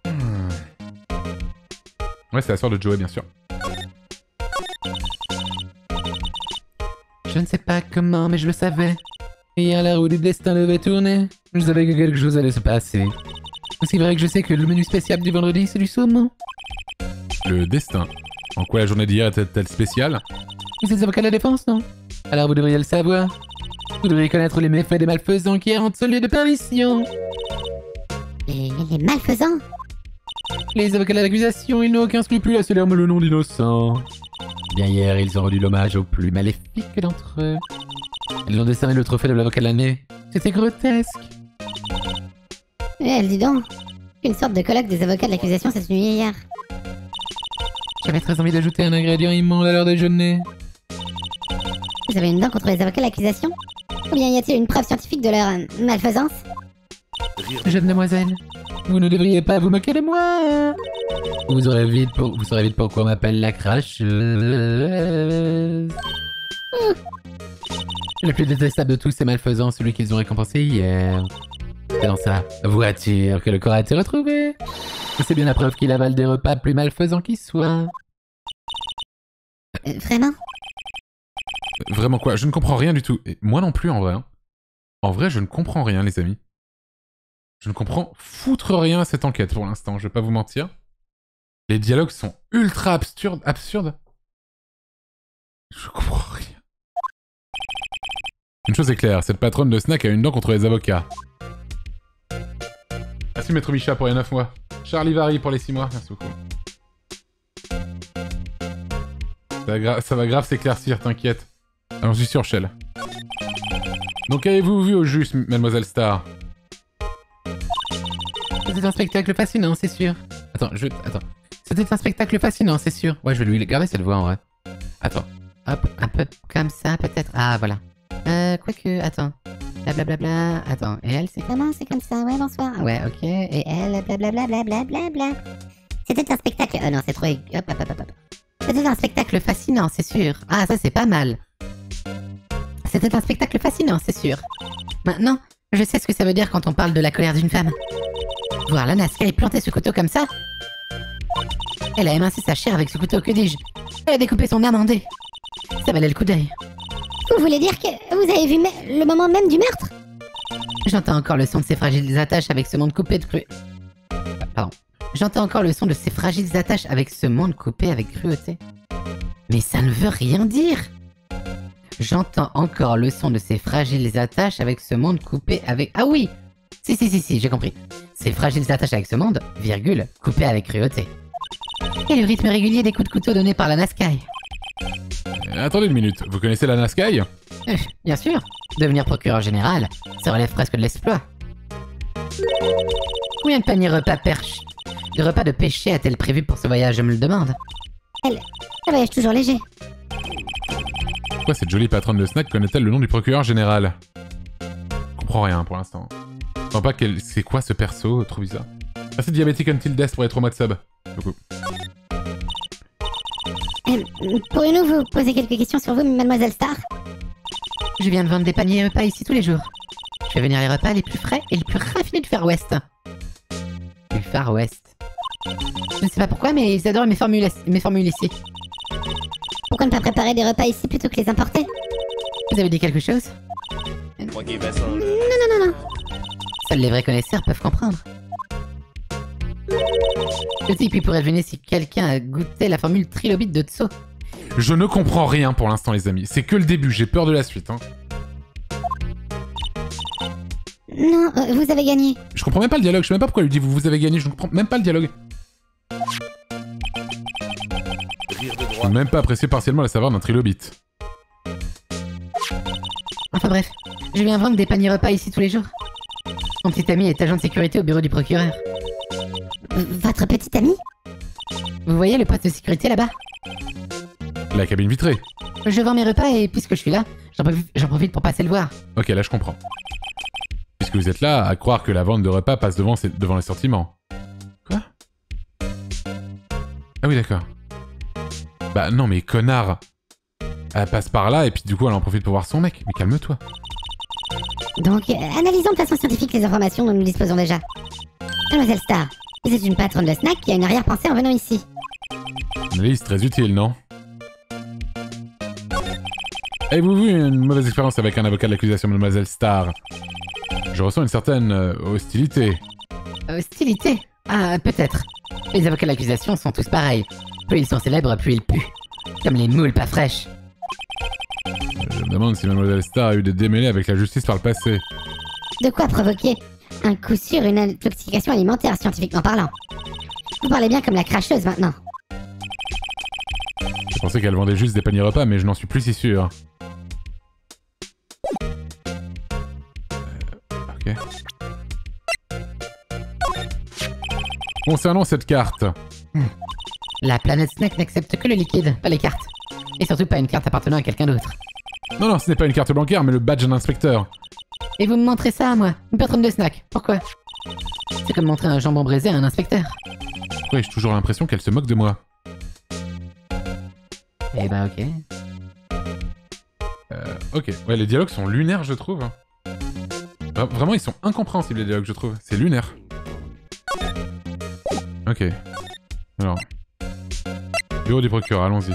Hmm. Ouais, c'est la soeur de Joey, bien sûr. Je ne sais pas comment, mais je le savais. Hier, la roue du destin devait tourner. Je savais que quelque chose allait se passer. C'est vrai que je sais que le menu spécial du vendredi, c'est du saumon. Le destin En quoi la journée d'hier était-elle spéciale? C'est les avocats de la défense, non? Alors vous devriez le savoir. Vous devriez connaître les méfaits des malfaisants qui errent ce lieu de perdition. les, les malfaisants? Les avocats de l'accusation, ils n'ont aucun scrupule à se leur le nom d'innocent. Bien hier, ils ont rendu l'hommage aux plus maléfiques d'entre eux. Ils ont décerné le trophée de l'avocat de l'année. C'était grotesque. Eh, dis donc. Une sorte de colloque des avocats de l'accusation cette nuit hier. J'avais très envie d'ajouter un ingrédient immonde à leur déjeuner. Vous avez une dent contre les avocats de l'accusation? Ou bien y a-t-il une preuve scientifique de leur euh, malfaisance? Jeune demoiselle, Vous ne devriez pas vous moquer de moi. Vous aurez vite, pour... vous saurez vite pourquoi on m'appelle la cracheuse. Le plus détestable de tous ces malfaisants, celui qu'ils ont récompensé hier. C'est dans sa voiture que le corps a été retrouvé. Et C'est bien la preuve qu'il avale des repas plus malfaisants qu'ils soient. Euh, Vraiment? Vraiment quoi? Je ne comprends rien du tout. Et moi non plus en vrai. hein. En vrai, je ne comprends rien, les amis. Je ne comprends foutre rien à cette enquête pour l'instant, je vais pas vous mentir. Les dialogues sont ultra absurdes. absurdes. Je comprends rien. Une chose est claire, cette patronne de snack a une dent contre les avocats. Merci Maître Micha pour les 9 mois. Charlie Vary pour les 6 mois, merci beaucoup. Ça va, grave s'éclaircir, t'inquiète. Alors, je suis sûr, Shell. Donc, avez-vous vu au juste, Mademoiselle Star C'était un spectacle fascinant, c'est sûr. Attends, je... Attends. C'était un spectacle fascinant, c'est sûr. Ouais, je vais lui garder cette voix en vrai. Attends. Hop, un peu comme ça, peut-être. Ah, voilà. Euh, quoique, attends. Blablabla. Attends, et elle, c'est... Comment c'est comme ça? Ouais, bonsoir. Ouais, ok. Et elle... Blablabla, blablabla. C'était un spectacle. Oh non, c'est trop. Hop, hop, hop, hop. C'était un spectacle. Fascinant, c'est sûr. Ah, ça, c'est pas mal. C'était un spectacle fascinant, c'est sûr. Maintenant, je sais ce que ça veut dire quand on parle de la colère d'une femme. Voir Lana Sky planter ce couteau comme ça. Elle a émincé sa chair avec ce couteau, que dis-je? Elle a découpé son dés. Ça valait le coup d'œil. Vous voulez dire que vous avez vu le moment même du meurtre? J'entends encore le son de ses fragiles attaches avec ce monde coupé de cru... Pardon. J'entends encore le son de ses fragiles attaches avec ce monde coupé avec cruauté. Mais ça ne veut rien dire J'entends encore le son de ses fragiles attaches avec ce monde coupé avec... Ah oui Si, si, si, si, j'ai compris. Ses fragiles attaches avec ce monde, virgule, coupé avec cruauté. Et le rythme régulier des coups de couteau donnés par la Naskai. Attendez une minute, vous connaissez la Sky? Euh, Bien sûr, devenir procureur général, ça relève presque de l'exploit. Combien de paniers repas perche De repas de pêcher a-t-elle prévu pour ce voyage, je me le demande Le voyage toujours léger. Pourquoi cette jolie patronne de snack connaît-elle le nom du procureur général? Je comprends rien pour l'instant. Je pas quel... c'est quoi ce perso, trop bizarre. Merci Diabetic Until Death pour les 3 mois de sub. Beaucoup. Euh, Pourriez-nous vous poser quelques questions sur vous, Mademoiselle Star Je viens de vendre des paniers repas ici tous les jours. Je fais venir les repas les plus frais et les plus raffinés du Far West. Du Far West. Je ne sais pas pourquoi, mais ils adorent mes formules, mes formules ici. Pourquoi ne pas préparer des repas ici plutôt que les importer? Vous avez dit quelque chose? Le... Non, non, non. Seuls les vrais connaisseurs peuvent comprendre. Type, il pourrait venir si quelqu'un a goûté la formule trilobite de Tso. Je ne comprends rien pour l'instant, les amis. C'est que le début, j'ai peur de la suite. Hein. Non, euh, vous avez gagné. Je comprends même pas le dialogue, je sais même pas pourquoi il lui dit vous, vous avez gagné, je ne comprends même pas le dialogue. Je peux même pas apprécier partiellement la saveur d'un trilobite. Enfin bref, je viens vendre des paniers repas ici tous les jours. Mon petit ami est agent de sécurité au bureau du procureur. Votre petit ami Vous voyez le poste de sécurité là-bas La cabine vitrée. Je vends mes repas et puisque je suis là, j'en profite, pour passer le voir. Ok, là je comprends. Puisque vous êtes là, à croire que la vente de repas passe devant, les sentiments. Quoi? Ah oui, d'accord. Bah non, mais connard Elle passe par là et puis du coup elle en profite pour voir son mec. Mais calme-toi. Donc, euh, analysons de façon scientifique les informations dont nous disposons déjà. Mademoiselle Star, êtes une patronne de snack qui a une arrière-pensée en venant ici. Analyse très utile, non Avez-vous vu une mauvaise expérience avec un avocat de l'accusation, mademoiselle Star Je ressens une certaine euh, hostilité. Hostilité? Ah, peut-être. Les avocats de l'accusation sont tous pareils. Plus ils sont célèbres, plus ils puent. Comme les moules pas fraîches. Je me demande si mademoiselle Star a eu des démêlés avec la justice par le passé. De quoi provoquer? Un coup sûr une intoxication alimentaire scientifiquement parlant. Vous parlez bien comme la cracheuse maintenant. Je pensais qu'elle vendait juste des paniers repas, mais je n'en suis plus si sûr. Euh, ok. Concernant cette carte, La planète Snack n'accepte que le liquide, pas les cartes. Et surtout pas une carte appartenant à quelqu'un d'autre. non non, ce n'est pas une carte bancaire, mais le badge d'un inspecteur. Et vous me montrez ça à moi, une patronne de snack. Pourquoi? C'est comme montrer un jambon braisé à un inspecteur. Ouais, j'ai toujours l'impression qu'elle se moque de moi. Eh bah ok. Euh, ok, ouais, les dialogues sont lunaires, je trouve. Vra- Vraiment, ils sont incompréhensibles, les dialogues, je trouve. C'est lunaire. Ok. Alors. Bureau du procureur, allons-y.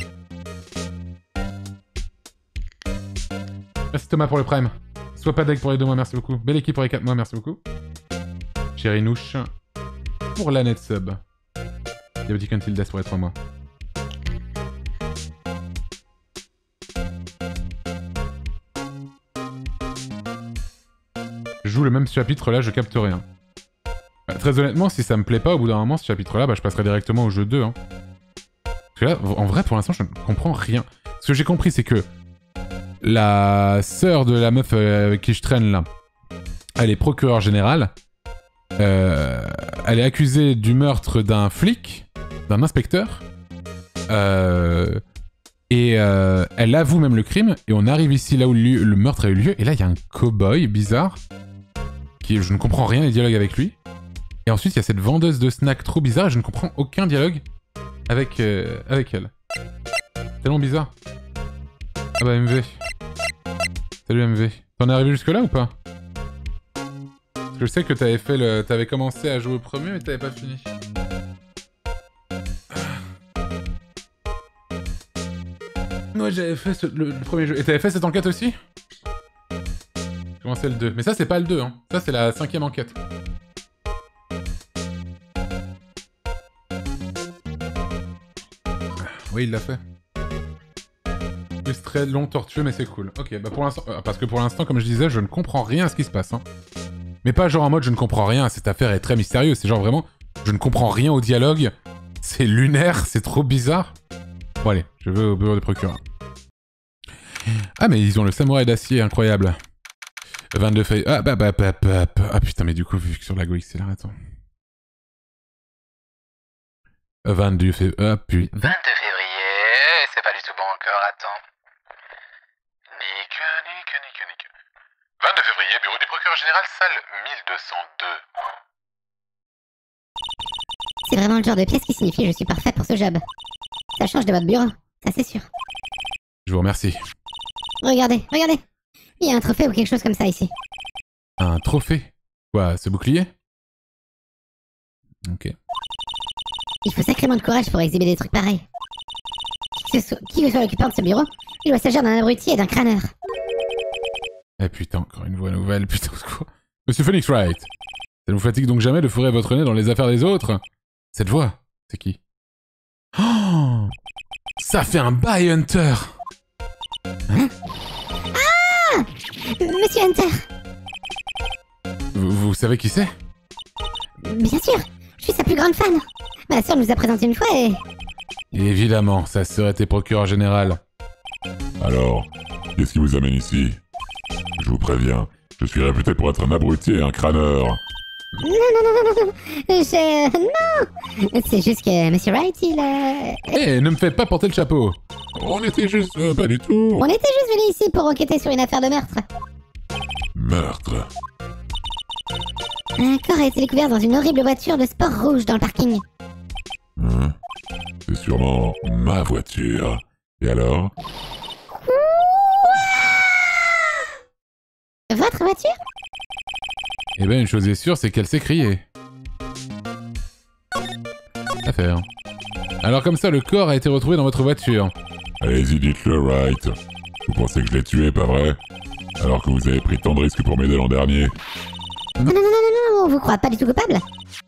Merci Thomas pour le prime. Sois deg pour les deux mois, merci beaucoup. Belle équipe pour les quatre mois, merci beaucoup. Chérie Nouche pour la net sub. Diabotic Until Death pour les trois mois. Je joue le même chapitre là, je capte rien. Bah, très honnêtement, si ça me plaît pas au bout d'un moment ce chapitre là, bah, je passerai directement au jeu 2. Hein. Parce que là, en vrai, pour l'instant, je ne comprends rien. Ce que j'ai compris, c'est que la sœur de la meuf euh, avec qui je traîne là, elle est procureure générale. Euh, elle est accusée du meurtre d'un flic, d'un inspecteur. Euh, et elle avoue même le crime. Et on arrive ici là où le, meurtre a eu lieu. Et là, il y a un cow-boy bizarre. Qui, je ne comprends rien les dialogues avec lui. Et ensuite, il y a cette vendeuse de snacks trop bizarre. Et je ne comprends aucun dialogue avec, avec elle. Tellement bizarre. Ah bah MV. Salut MV. T'en es arrivé jusque là ou pas? Parce que je sais que t'avais fait le... T'avais commencé à jouer au premier mais t'avais pas fini. Ouais j'avais fait le, le premier jeu. Et t'avais fait cette enquête aussi? J'ai commencé le 2. Mais ça c'est pas le 2 hein. Ça c'est la cinquième enquête. Oui il l'a fait. Très long, tortueux, mais c'est cool. Ok, bah pour l'instant, euh, parce que pour l'instant, comme je disais, je ne comprends rien à ce qui se passe. Hein. Mais pas genre en mode je ne comprends rien, cette affaire est très mystérieuse. C'est genre vraiment, je ne comprends rien au dialogue. C'est lunaire, c'est trop bizarre. Bon allez, je vais au bureau des procureurs. Ah mais ils ont le samouraï d'acier, incroyable. 22 feuilles. Ah bah bah bah bah bah. Ah putain mais du coup vu que sur la Go XLR, attends. 22 février. Ah putain. 22 février, c'est pas du tout bon encore, attends. 22 février, bureau du procureur général, salle 1202. C'est vraiment le genre de pièce qui signifie je suis parfait pour ce job. Ça change de votre bureau, ça c'est sûr. Je vous remercie. Regardez, regardez. Il y a un trophée ou quelque chose comme ça ici. Un trophée? Quoi, ce bouclier? Ok. Il faut sacrément de courage pour exhiber des trucs pareils. Qui que soit, l'occupant de ce bureau, il doit s'agir d'un abruti et d'un crâneur. Eh putain, encore une voix nouvelle, putain, au secours. Monsieur Phoenix Wright Ça ne vous fatigue donc jamais de fourrer votre nez dans les affaires des autres Cette voix, c'est qui Oh Ça fait un Buy Hunter Monsieur Hunter vous, vous savez qui c'est Bien sûr, je suis sa plus grande fan. Ma sœur nous a présenté une fois et... Évidemment, ça serait tes procureurs général. Alors, qu'est-ce qui vous amène ici? Je vous préviens, je suis réputé pour être un abruti et un crâneur. Non, non, non, non, non, euh, non C'est juste que Monsieur Wright, il... euh, Eh, ne me faites pas porter le chapeau On était juste... euh, pas du tout. On était juste venu ici pour enquêter sur une affaire de meurtre. Meurtre. Un corps a été découvert dans une horrible voiture de sport rouge dans le parking. Hein? C'est sûrement ma voiture. Et alors? Votre voiture? Eh ben, une chose est sûre, c'est qu'elle s'est criée. Affaire. Alors comme ça, le corps a été retrouvé dans votre voiture. Allez-y, dites-le, Wright. Vous pensez que je l'ai tué, pas vrai? Alors que vous avez pris tant de risques pour m'aider l'an dernier. Non, non, non, non, non, non, on vous croit pas du tout coupable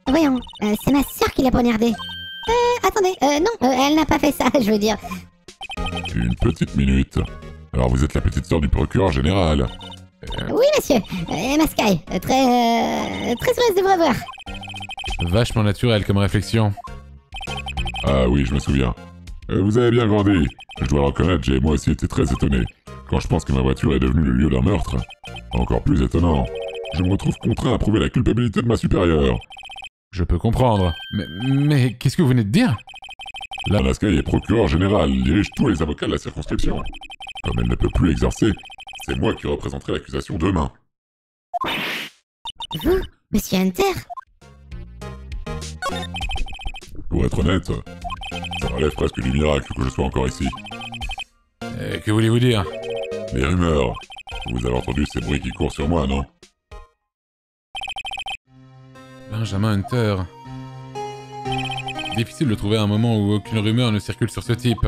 Voyons, euh, c'est ma sœur qui l'a poignardé. Euh, attendez, euh, non, euh, elle n'a pas fait ça, je veux dire. Une petite minute. Alors vous êtes la petite sœur du procureur général. Oui, monsieur, euh, euh, très, euh, très heureuse de vous revoir. Vachement naturel comme réflexion. Ah oui, je me souviens. Euh, vous avez bien grandi. Je dois le reconnaître, j'ai moi aussi été très étonné. Quand je pense que ma voiture est devenue le lieu d'un meurtre. Encore plus étonnant. Je me retrouve contraint à prouver la culpabilité de ma supérieure. Je peux comprendre. Mais, mais qu'est-ce que vous venez de dire? Lana Sky est procureur général, dirige tous les avocats de la circonscription. Comme elle ne peut plus exercer, c'est moi qui représenterai l'accusation demain. Vous, monsieur Hunter? Pour être honnête, ça relève presque du miracle que je sois encore ici. Euh, que voulez-vous dire? Les rumeurs. Vous avez entendu ces bruits qui courent sur moi, non? Benjamin Hunter. Difficile de trouver un moment où aucune rumeur ne circule sur ce type.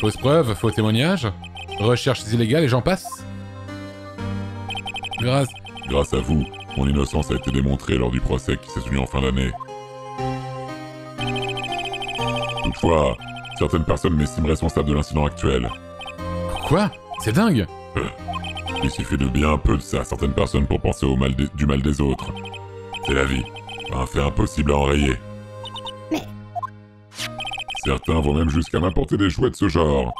Fausse preuve, faux témoignage, recherches illégales et j'en passe. Grâce. Grâce à vous, mon innocence a été démontrée lors du procès qui s'est tenu en fin d'année. Toutefois, certaines personnes m'estiment responsable de l'incident actuel. Quoi? C'est dingue Il suffit de bien peu de ça à certaines personnes pour penser au mal des- du mal des autres. C'est la vie. Un fait impossible à enrayer. Mais- Certains vont même jusqu'à m'apporter des jouets de ce genre.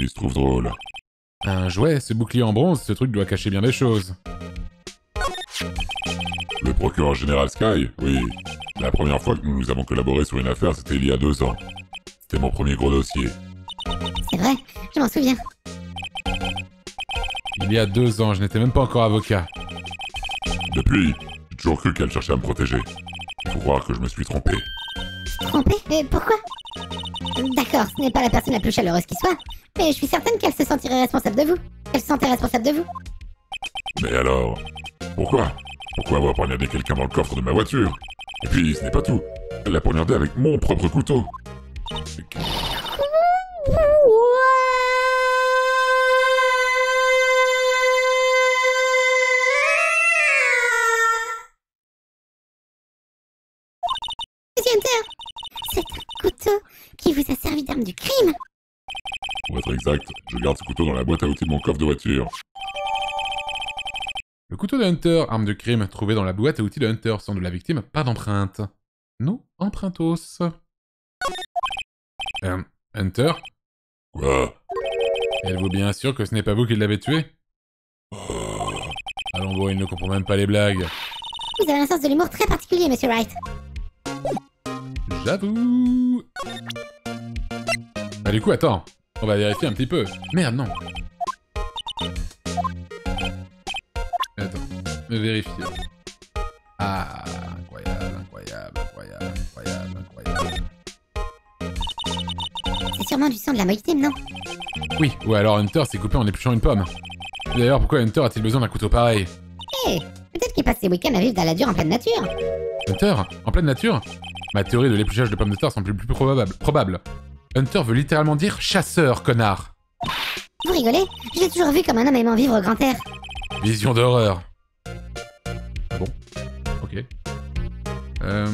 Il se trouve drôle. Un jouet, ce bouclier en bronze, ce truc doit cacher bien des choses. Le procureur général Sky, oui. La première fois que nous avons collaboré sur une affaire, c'était il y a deux ans. C'était mon premier gros dossier. C'est vrai, je m'en souviens. Il y a deux ans, je n'étais même pas encore avocat. Depuis, j'ai toujours cru qu'elle cherchait à me protéger. Il faut croire que je me suis trompé. Trompé? Et pourquoi? D'accord, ce n'est pas la personne la plus chaleureuse qui soit, mais je suis certaine qu'elle se sentirait responsable de vous. Elle se sentait responsable de vous. Mais alors, pourquoi? Pourquoi avoir poignardé quelqu'un dans le coffre de ma voiture? Et puis, ce n'est pas tout. Elle l'a poignardé avec mon propre couteau. Qui vous a servi d'arme du crime Pour être exact, je garde ce couteau dans la boîte à outils de mon coffre de voiture. Le couteau de Hunter, arme de crime, trouvé dans la boîte à outils de Hunter, sans de la victime, pas d'empreinte. Non, empruntos. Euh, Hunter? Quoi? Êtes-vous bien sûr que ce n'est pas vous qui l'avez tué Allons bon, il ne comprend même pas les blagues. Vous avez un sens de l'humour très particulier, Monsieur Wright. J'avoue Ah du coup, attends. On va vérifier un petit peu. Merde, non. Attends. Me vérifier. Ah, incroyable, incroyable, incroyable, incroyable, incroyable. C'est sûrement du sang de la victime, non? Oui, ou alors Hunter s'est coupé en épluchant une pomme. D'ailleurs, pourquoi Hunter a-t-il besoin d'un couteau pareil? Eh, peut-être qu'il passe ses week-ends à vivre dans la dure en pleine nature. Hunter En pleine nature? Ma théorie de l'épluchage de pommes de terre semble plus, probable. probable. Hunter veut littéralement dire chasseur, connard. Vous rigolez? Je l'ai toujours vu comme un homme aimant vivre au grand air. Vision d'horreur. Bon. Ok. Euh...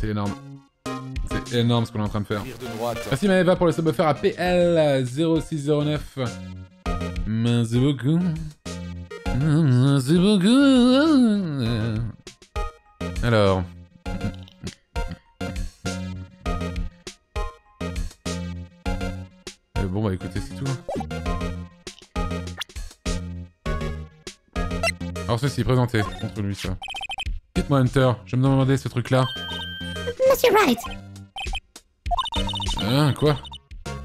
C'est énorme. C'est énorme ce qu'on est en train de faire. Merci Maëva pour le sub offert à PL0609. Merci beaucoup. Merci beaucoup. Alors. Euh, bon bah écoutez, c'est tout. Alors ceci, présentez. Contre lui ça. Dites-moi Hunter, je me demandais ce truc là. Monsieur Wright Hein, quoi?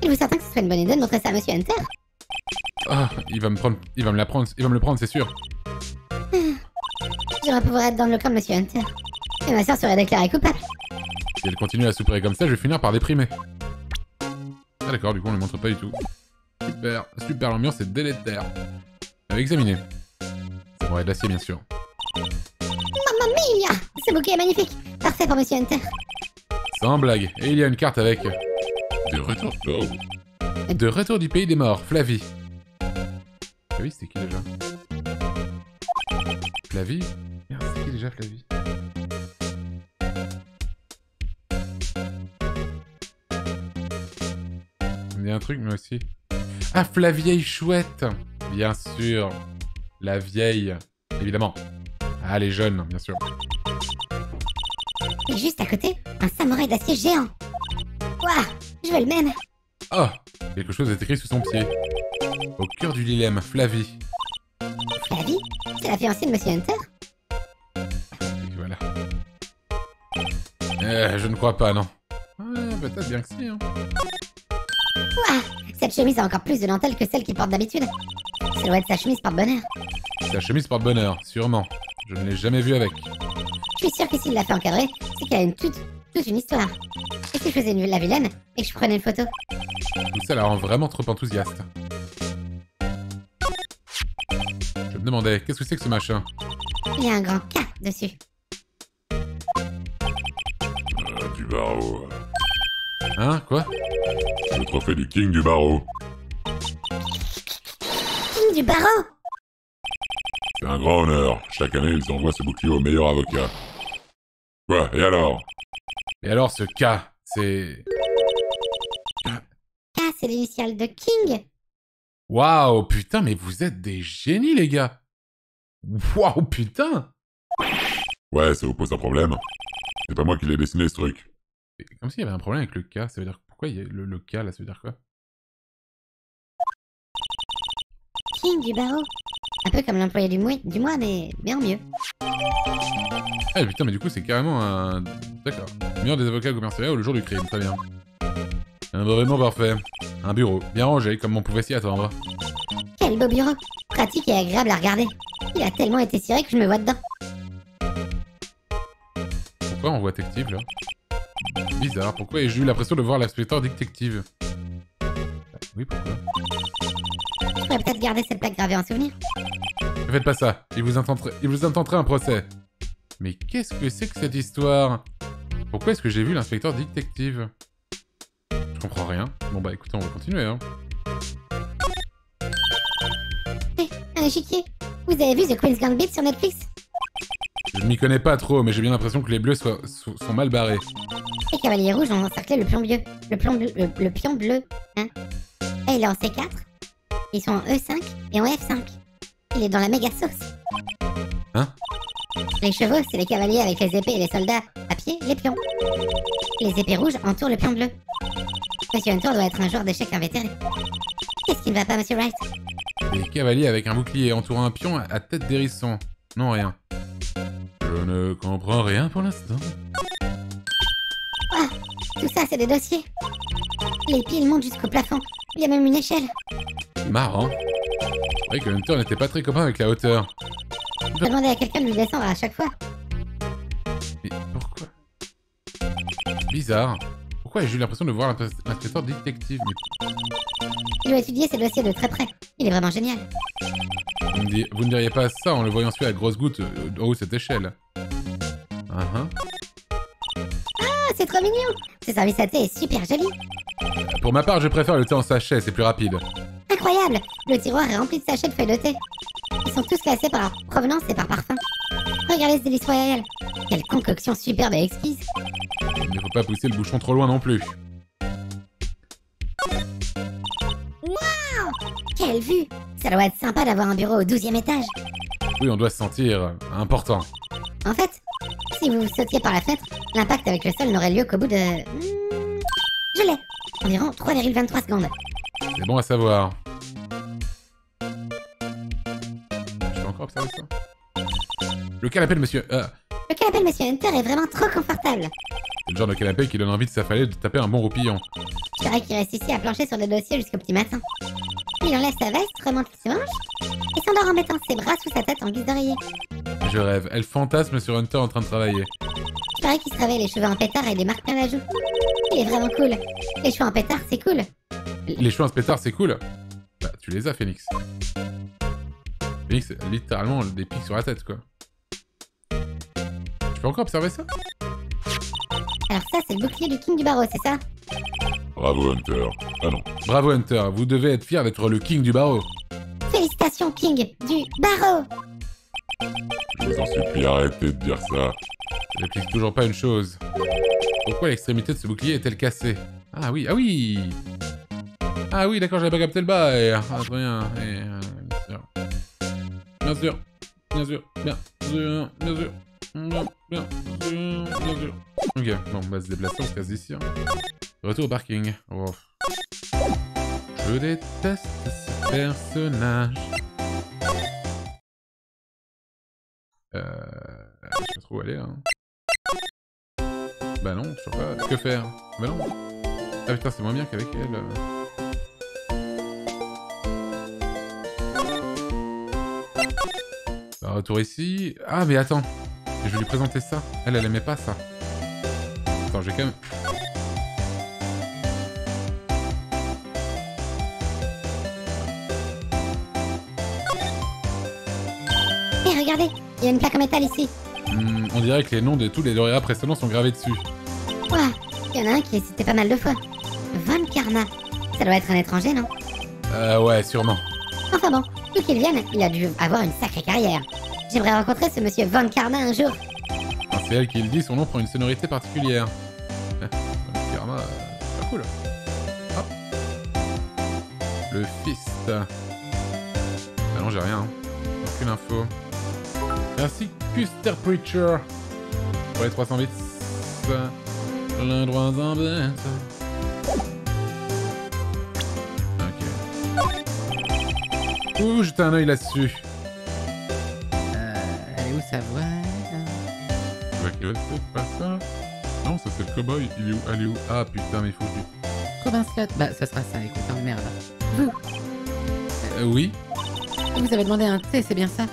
Il vous certain que ce serait une bonne idée de montrer ça à Monsieur Hunter? Ah, il va me prendre, il va me la prendre, il va me le prendre, c'est sûr. J'aimerais pouvoir être dans le camp de Monsieur Hunter. Et ma soeur serait déclarée coupable. Si elle continue à soupirer comme ça, je vais finir par déprimer. Ah d'accord, du coup on le montre pas du tout. Super, super, l'ambiance est délétère. Euh, examiner. Ça pourrait être l'acier bien sûr. Mamma mia Ce bouquet est magnifique Parfait pour Monsieur Hunter. Sans blague. Et il y a une carte avec. Des retours Oh, De retour du pays des morts, Flavie. Flavie, c'était qui déjà? Flavie? Merde, c'était qui déjà Flavie? Un truc, moi aussi. Ah, Flavieille chouette Bien sûr. La vieille. Évidemment. Ah, les jeunes, bien sûr. Et juste à côté, un samouraï d'acier géant. Ouah Je veux le même Oh Quelque chose est écrit sous son pied. Au cœur du dilemme, Flavie. Flavie? C'est la fiancée de Monsieur Hunter? Et voilà. Euh, je ne crois pas, non. Ouais, peut-être bien que si, hein. Ouah Cette chemise a encore plus de dentelle que celle qu'il porte d'habitude. Ça doit être sa chemise porte-bonheur. Sa chemise porte-bonheur, sûrement. Je ne l'ai jamais vue avec. Je suis sûr que s'il l'a fait encadrer, c'est qu'elle a une toute, toute une histoire. Et si je faisais une, la vilaine et que je prenais une photo? Tout ça la rend vraiment trop enthousiaste. Je me demandais, qu'est-ce que c'est que ce machin? Il y a un grand K dessus. Euh, du barreau. Hein Quoi? Le trophée du King du barreau. King du barreau C'est un grand honneur. Chaque année, ils envoient ce bouclier au meilleur avocat. Quoi Et alors? Et alors ce K, c'est... K, c'est l'initiale de King. Waouh, putain, mais vous êtes des génies, les gars Waouh, putain Ouais, ça vous pose un problème. C'est pas moi qui l'ai dessiné, ce truc. Comme s'il y avait un problème avec le K, ça veut dire... Pourquoi il y a le, le K, là, ça veut dire quoi? King du barreau. Un peu comme l'employé du, mois- du mois, mais, mais en mieux. Ah putain, mais du coup, c'est carrément un... D'accord. Meilleur des avocats commerciaux le jour du crime, très bien. Un vraiment parfait. Un bureau, bien rangé, comme on pouvait s'y attendre. Quel beau bureau. Pratique et agréable à regarder. Il a tellement été ciré que je me vois dedans. Pourquoi on voit détective, là? Bizarre, pourquoi ai-je eu l'impression de voir l'inspecteur détective Oui, pourquoi Je pourrais peut-être garder cette plaque gravée en souvenir. Ne faites pas ça, il vous, intenterait, il vous un procès. Mais qu'est-ce que c'est que cette histoire? Pourquoi est-ce que j'ai vu l'inspecteur détective? Je comprends rien. Bon bah écoutez, on va continuer, hein. Un échiquier. Vous avez vu The Queen's Gambit sur Netflix? Je ne m'y connais pas trop, mais j'ai bien l'impression que les bleus soient- sont mal barrés. Les cavaliers rouges ont encerclé le pion bleu. Le pion bleu. Le, le pion bleu. Hein Et il est en C4. Ils sont en E5 et en F5. Il est dans la méga sauce. Hein? Les chevaux, c'est les cavaliers avec les épées et les soldats. À pied, les pions. Les épées rouges entourent le pion bleu. Monsieur Hunter doit être un joueur d'échecs invétéré. Qu'est-ce qui ne va pas, Monsieur Wright? Des cavaliers avec un bouclier entourant un pion à tête d'hérisson. Non, rien. Je ne comprends rien pour l'instant. Tout ça, c'est des dossiers. Les piles montent jusqu'au plafond. Il y a même une échelle. Marrant. C'est vrai que Hunter n'était pas très copain avec la hauteur. Je demandais à quelqu'un de lui descendre à chaque fois. Mais pourquoi? Bizarre. Pourquoi ai-je eu l'impression de voir l'inspecteur détective Mais Il doit étudier ces dossiers de très près. Il est vraiment génial. vous, me di- vous ne diriez pas ça en le voyant suivre à grosses gouttes euh, en haut de cette échelle. Ah ah. Ah, c'est trop mignon Ce service à thé est super joli. Pour ma part, je préfère le thé en sachet, c'est plus rapide. Incroyable Le tiroir est rempli de sachets de feuilles de thé. Ils sont tous classés par provenance et par parfum. Regardez ce délice royal. Quelle concoction superbe et exquise. Il ne faut pas pousser le bouchon trop loin non plus. Quelle vue Ça doit être sympa d'avoir un bureau au 12e étage. Oui, on doit se sentir important. En fait, si vous sautiez par la fenêtre, l'impact avec le sol n'aurait lieu qu'au bout de... Hmm, Je l'ai Environ 3,23 secondes. C'est bon à savoir. Je peux encore observer ça Le canapé de monsieur... euh, Le canapé de Monsieur Hunter est vraiment trop confortable. c'est le genre de canapé qui donne envie de s'affaler de taper un bon roupillon. Je dirais qu'il reste ici à plancher sur des dossiers jusqu'au petit matin. Il enlève sa veste, remonte ses manches, et s'endort en mettant ses bras sous sa tête en guise d'oreiller. Je rêve. Elle fantasme sur Hunter en train de travailler. Je parie qu'il se réveille les cheveux en pétard et des marques plein la joue. Il est vraiment cool. Les cheveux en pétard, c'est cool. Les cheveux en pétard, c'est cool. Bah, tu les as, Phoenix. Phoenix, littéralement des pics sur la tête, quoi. Tu peux encore observer ça? Alors ça, c'est le bouclier du King du barreau, c'est ça? Bravo, Hunter. Ah non. Bravo, Hunter. Vous devez être fier d'être le king du barreau. Félicitations, King du barreau Je vous en supplie, arrêtez de dire ça. Je n'explique toujours pas une chose. Pourquoi l'extrémité de ce bouclier est-elle cassée? Ah oui, ah oui Ah oui, d'accord, j'avais pas capté le bail. Ah, très bien. Et, euh, bien sûr. Bien sûr. Bien sûr. Bien sûr. Bien sûr. Bien, sûr. Bien sûr. Ok, bon, on va se déplacer, on se casse d'ici. hein. Retour au parking. Oh. Je déteste ce personnage. Euh... Je sais pas trop où aller, hein. Bah non, je sais pas. Que faire? Bah non. Ah putain, c'est moins bien qu'avec elle. euh. retour ici. Ah, mais attends. Je vais lui présenter ça. Elle, elle aimait pas ça. Attends, j'ai quand même... Hé, regardez, il y a une plaque en métal ici. Hmm, on dirait que les noms de tous les lauréats précédents sont gravés dessus. Ouah, il y en a un qui est cité pas mal de fois. Von Karma. Ça doit être un étranger, non? Euh, ouais, sûrement. Enfin bon, d'où qu'il vienne, il a dû avoir une sacrée carrière. J'aimerais rencontrer ce monsieur Von Karma un jour. Quand c'est elle qui le dit, son nom prend une sonorité particulière. Comme Karma, euh, c'est pas cool. Hop. Le fist. Ah non, j'ai rien. hein. Aucune info. Merci, Custer Preacher. Pour les 300 bits. Le droit en bête. Ok. Ouh, jetez un œil là-dessus? Euh, elle est où sa voix? Là c'est pas ça Non, ça c'est le cowboy. Il est où? Elle est où? Ah putain, mais il faut que je- Robin Scott Bah, ça sera ça, écoute, hein, merde. Euh, oui Vous avez demandé un thé, c'est bien ça?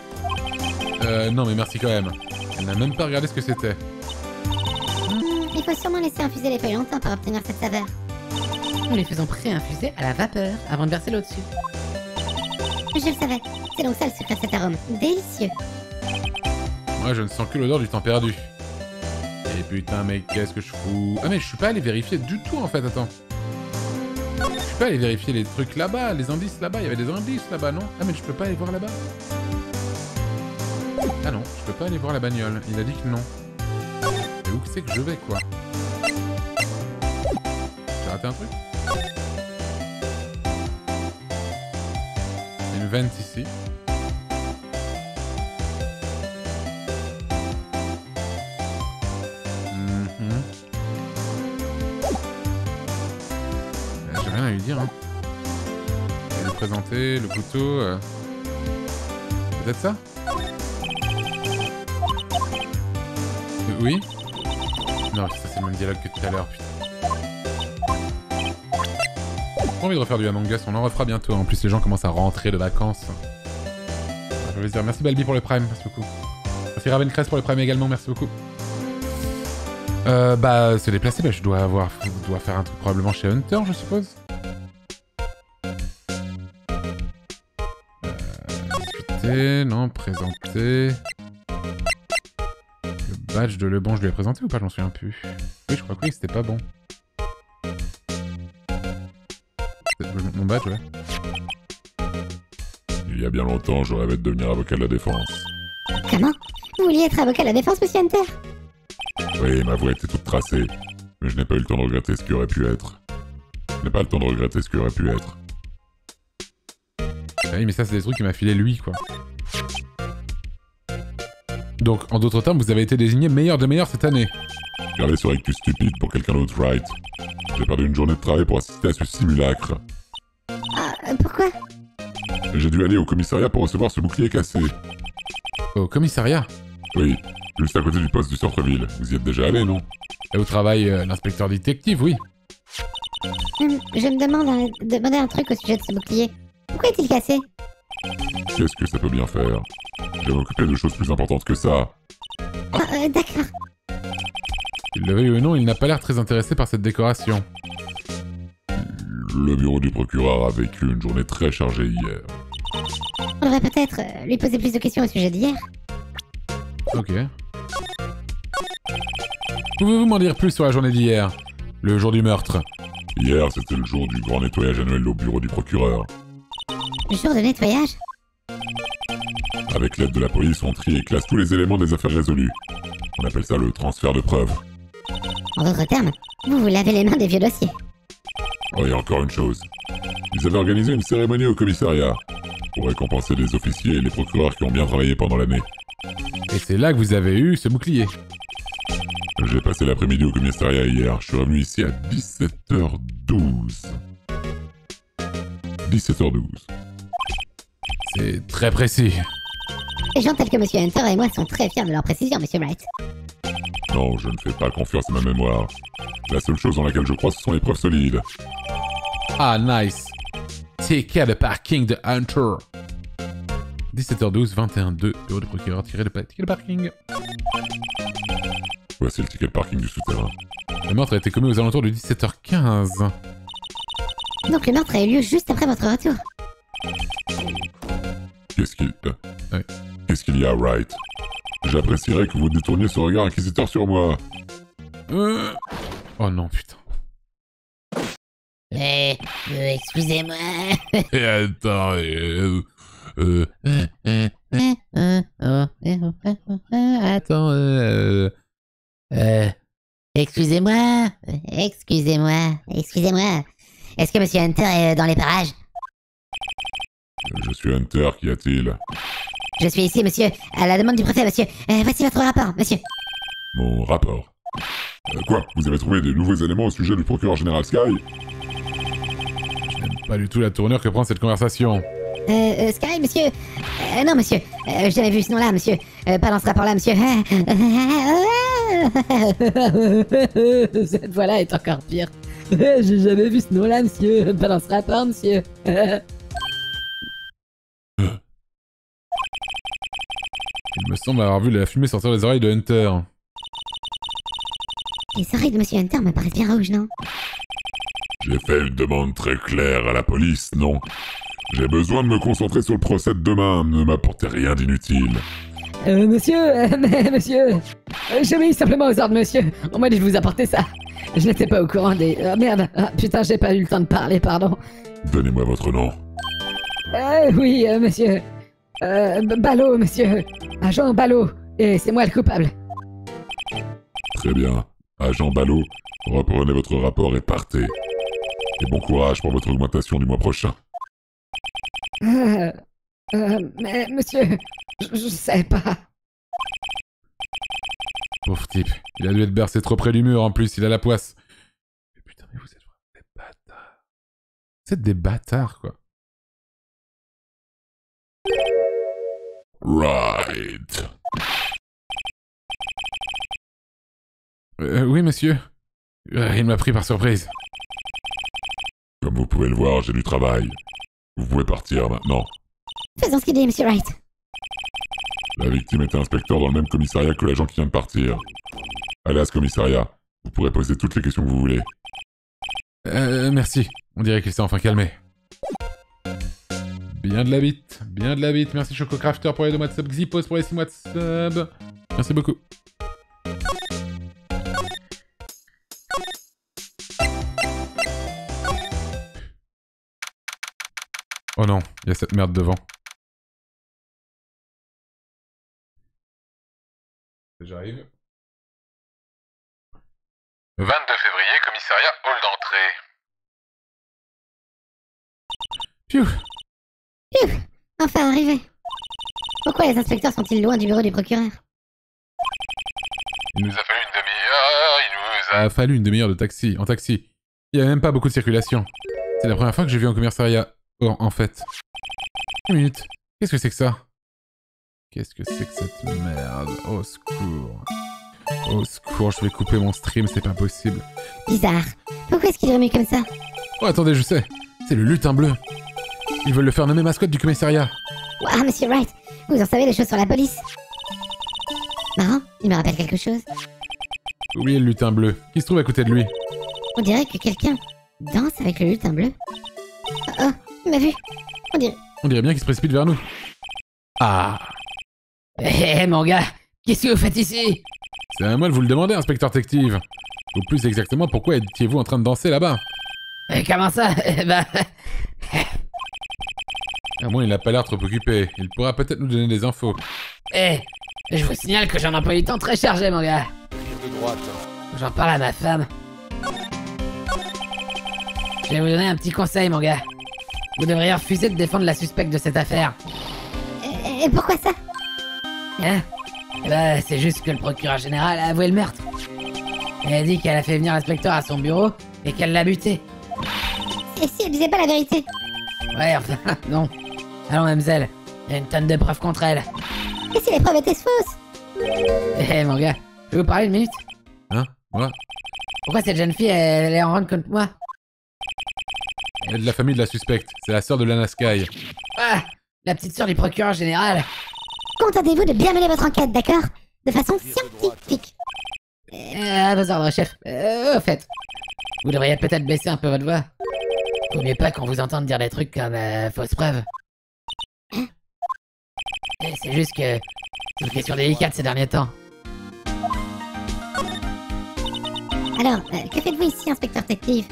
Euh, non, mais merci quand même. Elle n'a même pas regardé ce que c'était. Il faut sûrement laisser infuser les feuilles longtemps pour obtenir cette saveur. Nous les faisons pré-infuser à la vapeur avant de verser l'eau dessus. Je le savais. C'est donc ça le secret de cet arôme. Délicieux. Moi, je ne sens que l'odeur du temps perdu. Et putain, mais qu'est-ce que je fous? Ah, mais je suis pas allé vérifier du tout en fait, attends. Je suis pas allé vérifier les trucs là-bas, les indices là-bas. Il y avait des indices là-bas, non? Ah, mais je peux pas aller voir là-bas Ah non, je peux pas aller voir la bagnole. Il a dit que non. Et où c'est que je vais, quoi J'ai raté un truc une vente ici. Mhm. Euh, J'ai rien à lui dire. Hein. Lui présenter le couteau. euh. Peut-être ça Oui Non, ça c'est le même dialogue que tout à l'heure, putain. J'ai envie de refaire du Among Us, on en refera bientôt. En plus, les gens commencent à rentrer de vacances. Je vais dire merci Balbi pour le Prime, merci beaucoup. Merci Ravencrest pour le Prime également, merci beaucoup. Euh, bah, se déplacer, bah, je dois avoir, dois faire un truc probablement chez Hunter, je suppose. Euh, discuter, non, présenter. Le badge de Lebon, je lui ai présenté ou pas Je m'en souviens plus. Oui, je crois que oui, c'était pas bon. C'est Mon badge, ouais. Il y a bien longtemps, je rêvais de devenir avocat de la défense. Comment Vous vouliez être avocat de la défense, monsieur Hunter? Oui, ma voix était toute tracée, mais je n'ai pas eu le temps de regretter ce qui aurait pu être. Je n'ai pas le temps de regretter ce qui aurait pu être. Ah Oui, mais ça, c'est des trucs qu'il m'a filé lui, quoi. Donc, en d'autres termes, vous avez été désigné meilleur de meilleur cette année. Gardez ce rectus stupide pour quelqu'un d'autre, right? J'ai perdu une journée de travail pour assister à ce simulacre. Ah, euh, pourquoi? J'ai dû aller au commissariat pour recevoir ce bouclier cassé. Au commissariat? Oui, juste à côté du poste du centre-ville. Vous y êtes déjà allé, non? Là où travaille euh, l'inspecteur détective, oui. Hum, Je me demande un, demander un truc au sujet de ce bouclier. Pourquoi est-il cassé? Qu'est-ce que ça peut bien faire? Je vais m'occuper de choses plus importantes que ça. Ah, euh, d'accord. Qu'il le veuille ou non, il n'a pas l'air très intéressé par cette décoration. Le bureau du procureur a vécu une journée très chargée hier. On devrait peut-être euh, lui poser plus de questions au sujet d'hier. Ok. Pouvez-vous m'en dire plus sur la journée d'hier? Le jour du meurtre. Hier, c'était le jour du grand nettoyage annuel au bureau du procureur. Jour de nettoyage? Avec l'aide de la police, on trie et classe tous les éléments des affaires résolues. On appelle ça le transfert de preuves. En d'autres termes, vous vous lavez les mains des vieux dossiers. Oh, et encore une chose. Ils avaient organisé une cérémonie au commissariat pour récompenser les officiers et les procureurs qui ont bien travaillé pendant l'année. Et c'est là que vous avez eu ce bouclier. J'ai passé l'après-midi au commissariat hier. Je suis revenu ici à 17h12. 17h12. C'est très précis. Les gens tels que monsieur Hunter et moi sont très fiers de leur précision, monsieur Wright. Non, je ne fais pas confiance à ma mémoire. La seule chose dans laquelle je crois, ce sont les preuves solides. Ah, nice. Ticket de parking de Hunter. 17h12, 21-2, bureau du procureur tiré de pa- ticket de parking. Voici le ticket de parking du souterrain. Le meurtre a été commis aux alentours de 17h15. Donc le meurtre a eu lieu juste après votre retour. Qu'est-ce qu'il... euh, Ouais. Qu'est-ce qu'il y a, Wright J'apprécierais que vous détourniez ce regard inquisiteur sur moi. Oh non, putain. Excusez-moi. Attends, euh, attends, euh, excusez-moi, excusez-moi, excusez-moi. Est-ce que Monsieur Hunter est dans les parages Je suis Hunter, qu'y a-t-il je suis ici, monsieur, à la demande du préfet, monsieur. Euh, voici votre rapport, monsieur. Mon rapport. Euh, quoi? Vous avez trouvé de nouveaux éléments au sujet du procureur général Sky? J'aime pas du tout la tournure que prend cette conversation. Euh, euh, Sky, monsieur. Euh, non, monsieur. Euh, j'ai jamais vu ce nom-là, monsieur. Euh, pas dans ce rapport-là, monsieur. Cette voix-là est encore pire. J'ai jamais vu ce nom-là, monsieur. Pas dans ce rapport, monsieur. Il me semble avoir vu la fumée sortir des oreilles de Hunter. Les oreilles de monsieur Hunter me paraissent bien rouges, non J'ai fait une demande très claire à la police, non J'ai besoin de me concentrer sur le procès de demain, ne m'apportez rien d'inutile. Euh, monsieur, euh, mais, monsieur. euh, J'obéis simplement aux ordres, monsieur. On m'a dit de vous apporter ça. Je n'étais pas au courant des. Ah merde. Ah, putain, j'ai pas eu le temps de parler, pardon. Donnez-moi votre nom. Euh, oui, euh, monsieur. Euh, B- Ballot, monsieur. Agent Ballot. Et c'est moi le coupable. Très bien. Agent Ballot, reprenez votre rapport et partez. Et bon courage pour votre augmentation du mois prochain. Euh, euh, mais, monsieur, je, je sais pas. Pauvre type. Il a dû être bercé trop près du mur en plus, il a la poisse. Mais putain, mais vous êtes vraiment des bâtards. Vous êtes des bâtards, quoi. Right. Euh, oui, monsieur. Euh, il m'a pris par surprise. Comme vous pouvez le voir, j'ai du travail. Vous pouvez partir maintenant. Faisons ce qu'il dit, monsieur Wright. La victime était inspecteur dans le même commissariat que l'agent qui vient de partir. Allez à ce commissariat. Vous pourrez poser toutes les questions que vous voulez. Euh, merci. On dirait qu'il s'est enfin calmé. Bien de la bite, bien de la bite. Merci Chococrafter pour les deux mois de sub, Xipos pour les 6 mois de sub. Merci beaucoup. Oh non, il y a cette merde devant. J'arrive. 22 février, commissariat hall d'entrée. Enfin arrivé. Pourquoi les inspecteurs sont-ils loin du bureau du procureur Il nous a fallu une demi-heure, il nous a... a fallu une demi-heure de taxi, en taxi. Il y a même pas beaucoup de circulation. C'est la première fois que je vis en commissariat. Oh, en fait. Une minute. Qu'est-ce que c'est que ça? Qu'est-ce que c'est que cette merde? Au secours. Au secours, je vais couper mon stream, c'est pas possible. Bizarre. Pourquoi est-ce qu'il remue comme ça? Oh, attendez, je sais. C'est le lutin bleu. Ils veulent le faire nommer mascotte du commissariat. Waouh, monsieur Wright, vous en savez des choses sur la police Marrant, il me rappelle quelque chose. Oubliez le lutin bleu. Qui se trouve à côté de lui On dirait que quelqu'un danse avec le lutin bleu. Oh, oh, il m'a vu. On dirait... On dirait bien qu'il se précipite vers nous. Ah Hé, mon gars, qu'est-ce que vous faites ici? C'est à moi de vous le demander, inspecteur détective. Ou plus exactement, pourquoi étiez-vous en train de danser là-bas? Eh, Comment ça? Eh ben, À moins, il n'a pas l'air trop occupé. Il pourra peut-être nous donner des infos. eh, je vous signale que j'ai un emploi du temps très chargé, mon gars. de droite. J'en parle à ma femme. Je vais vous donner un petit conseil, mon gars. Vous devriez refuser de défendre la suspecte de cette affaire. Et, et pourquoi ça? Hein? Eh ben, c'est juste que le procureur général a avoué le meurtre. Elle a dit qu'elle a fait venir l'inspecteur à son bureau et qu'elle l'a buté. Et si elle disait pas la vérité? Ouais, enfin, non. Allons, mademoiselle. Il y a une tonne de preuves contre elle. Et si les preuves étaient fausses Eh, mon gars, je vais vous parler une minute. Hein? Moi Pourquoi cette jeune fille, elle, elle est en rente contre moi? Elle est de la famille de la suspecte. C'est la sœur de Lana Sky. Ah la petite sœur du procureur général. Contentez-vous de bien mener votre enquête, d'accord? De façon scientifique. Euh, à vos ordres, chef. Euh, au fait, vous devriez peut-être baisser un peu votre voix. Vaut mieux pas qu'on vous entende dire des trucs comme euh, fausse preuve. Eh, C'est juste que c'est une question délicate ces derniers temps. Alors, euh, que faites-vous ici, inspecteur détective?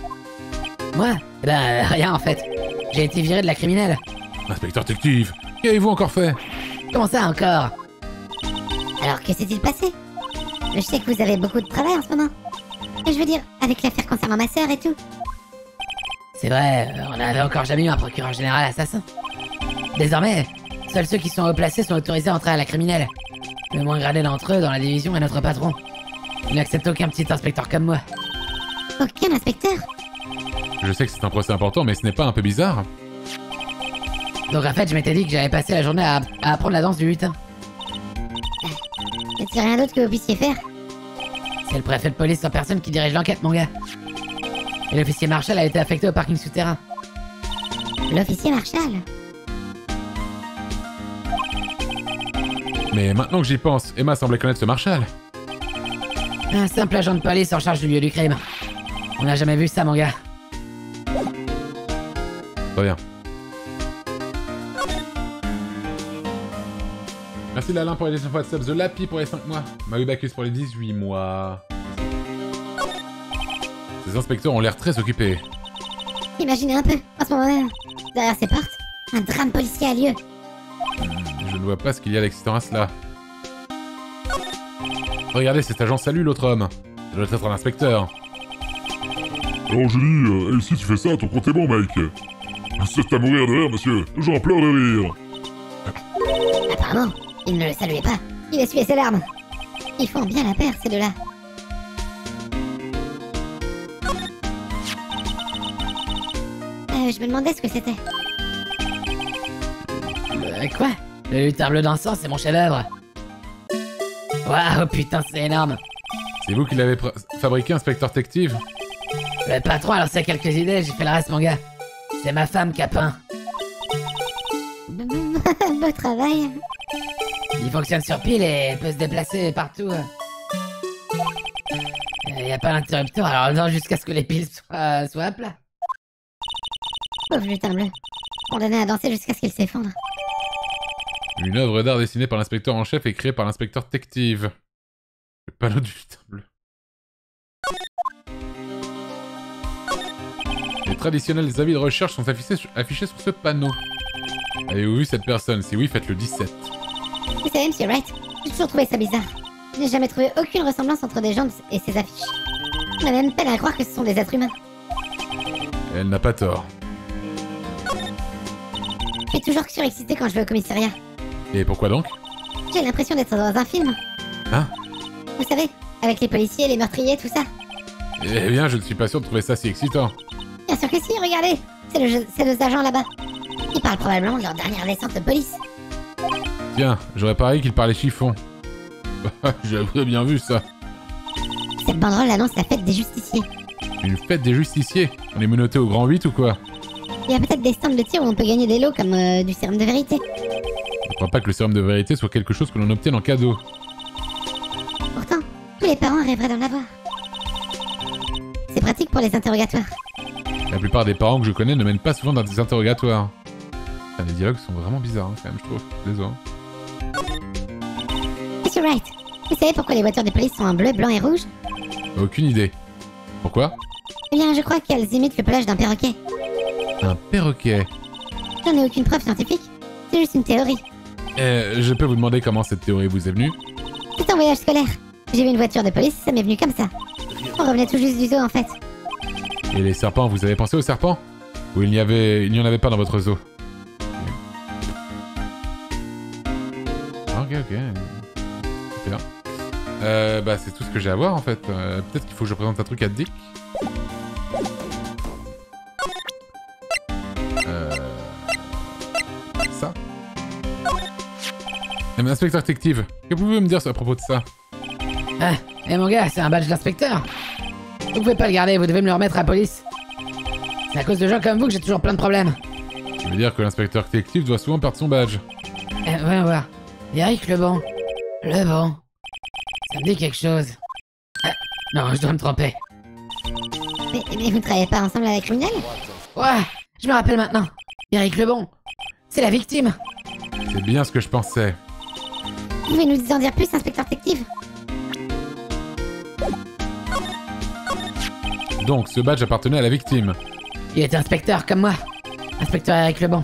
Moi? Eh ben, euh, rien en fait. J'ai été viré de la criminelle. Inspecteur détective, qu'avez-vous encore fait? Comment ça encore? Alors, que s'est-il passé? Je sais que vous avez beaucoup de travail en ce moment. Mais je veux dire, avec l'affaire concernant ma sœur et tout. C'est vrai, euh, on n'avait encore jamais eu un procureur général assassin. Désormais, seuls ceux qui sont haut placés sont autorisés à entrer à la criminelle. Le moins gradé d'entre eux dans la division est notre patron. Il n'accepte aucun petit inspecteur comme moi. Aucun inspecteur? Je sais que c'est un procès important, mais ce n'est pas un peu bizarre Donc en fait, je m'étais dit que j'allais passer la journée à, à apprendre la danse du lutin. Y a-t-il rien d'autre que vous puissiez faire? C'est le préfet de police en personne qui dirige l'enquête, mon gars. Et l'officier Marshall a été affecté au parking souterrain. L'officier Marshall Mais maintenant que j'y pense, Emma semblait connaître ce Marshall. Un simple agent de police en charge du lieu du crime. On n'a jamais vu ça, mon gars. Très bien. Merci Lalin pour les 19 fois de subs, The Lapi pour les 5 mois, Mahubacus pour les 18 mois. Ces inspecteurs ont l'air très occupés. Imaginez un peu, en ce moment, derrière ces portes, un drame policier a lieu. Je ne vois pas ce qu'il y a d'excitant à cela. Regardez, cet agent salue l'autre homme. Ça doit être un inspecteur. Alors je dis, euh, et si tu fais ça, ton compte est bon, mec. C'est à mourir de rire, monsieur. J'en pleure de rire. Apparemment, il ne le saluait pas. Il essuyait ses larmes. Ils font bien la paire, ces deux-là. Euh, je me demandais ce que c'était. Euh, quoi? Le lutin bleu dansant, c'est mon chef-d'œuvre. Waouh, putain, c'est énorme. C'est vous qui l'avez fabriqué, inspecteur détective Le patron a lancé quelques idées, j'ai fait le reste, mon gars. C'est ma femme qui a peint. Beau travail. Il fonctionne sur pile et peut se déplacer partout. Il n'y a pas d'interrupteur, alors non, jusqu'à ce que les piles soient, soient à plat. Pauvre lutin bleu. Condamné à danser jusqu'à ce qu'il s'effondre. Une œuvre d'art dessinée par l'inspecteur en chef et créée par l'inspecteur détective. Le panneau du bleu. Les traditionnels avis de recherche sont affichés sur, affichés sur ce panneau. Avez-vous vu cette personne? Si oui, faites le 17. Vous savez, monsieur Wright, j'ai toujours trouvé ça bizarre. Je n'ai jamais trouvé aucune ressemblance entre des gens et ces affiches. On a même peine à croire que ce sont des êtres humains. Elle n'a pas tort. Je suis toujours surexcité quand je vais au commissariat. Et pourquoi donc J'ai l'impression d'être dans un film. Hein Vous savez, avec les policiers, les meurtriers, tout ça. Eh bien, je ne suis pas sûr de trouver ça si excitant. Bien sûr que si, regardez C'est le jeu- c'est deux agents là-bas. Ils parlent probablement de leur dernière descente de police. Tiens, j'aurais parié qu'il parlait chiffon. J'avais bien vu ça. Cette banderole annonce la fête des justiciers. Une fête des justiciers. On est menotté au grand 8 ou quoi Il y a peut-être des stands de tir où on peut gagner des lots comme euh, du sérum de vérité. Je ne crois pas que le sérum de vérité soit quelque chose que l'on obtienne en cadeau. Pourtant, tous les parents rêveraient d'en avoir. C'est pratique pour les interrogatoires. La plupart des parents que je connais ne mènent pas souvent dans des interrogatoires. Les dialogues sont vraiment bizarres, hein, quand même, je trouve. Désolé. Monsieur Wright, vous savez pourquoi les voitures de police sont en bleu, blanc et rouge? Aucune idée. Pourquoi? Eh bien, je crois qu'elles imitent le pelage d'un perroquet. Un perroquet? J'en ai aucune preuve scientifique. C'est juste une théorie. Euh, je peux vous demander comment cette théorie vous est venue C'est un voyage scolaire. J'ai vu une voiture de police, ça m'est venu comme ça. On revenait tout juste du zoo en fait. Et les serpents, vous avez pensé aux serpents Ou il n'y avait... il n'y en avait pas dans votre zoo Ok, ok. Super. Euh, bah c'est tout ce que j'ai à voir en fait. Euh, Peut-être qu'il faut que je présente un truc à Dick. Mais inspecteur détective, que pouvez-vous me dire à propos de ça Ah, eh mon gars, c'est un badge d'inspecteur. Vous pouvez pas le garder, vous devez me le remettre à la police. C'est à cause de gens comme vous que j'ai toujours plein de problèmes. Ça veut dire que l'inspecteur détective doit souvent perdre son badge. Eh, voyons voir. Eric Lebon. Lebon. Ça me dit quelque chose. Ah, non, je dois me tromper. Mais, mais vous ne travaillez pas ensemble avec criminel Ouais, je me rappelle maintenant. Eric Lebon. C'est la victime. C'est bien ce que je pensais. Vous pouvez nous en dire plus, inspecteur détective Donc, ce badge appartenait à la victime. Il était inspecteur comme moi. Inspecteur Eric Lebon.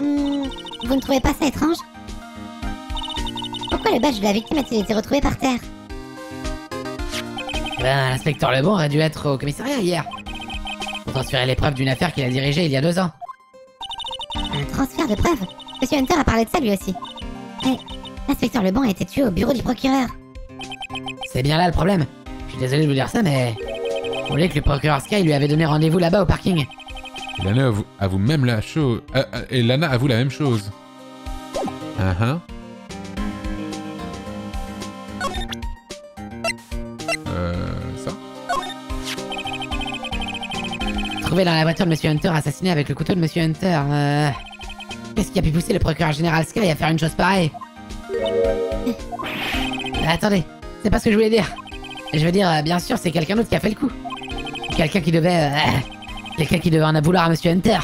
Hmm, Vous ne trouvez pas ça étrange Pourquoi le badge de la victime a-t-il été retrouvé par terre Ben, l'inspecteur Lebon aurait dû être au commissariat hier. Pour transférer les preuves d'une affaire qu'il a dirigée il y a deux ans. Un transfert de preuves Monsieur Hunter a parlé de ça lui aussi. Eh, l'inspecteur Lebon a été tué au bureau du procureur. C'est bien là le problème. Je suis désolé de vous dire ça, mais... Vous voulez que le procureur Sky lui avait donné rendez-vous là-bas au parking Et Lana avoue, avoue même la chose. euh, euh, et Lana avoue la même chose. Ah ah. Euh. Ça Trouvé dans la voiture de Monsieur Hunter assassiné avec le couteau de Monsieur Hunter. Euh... Qu'est-ce qui a pu pousser le procureur général Sky à faire une chose pareille? Euh, Attendez, c'est pas ce que je voulais dire. Je veux dire, euh, bien sûr, c'est quelqu'un d'autre qui a fait le coup. Quelqu'un qui devait... euh, Quelqu'un qui devait en vouloir à Monsieur Hunter.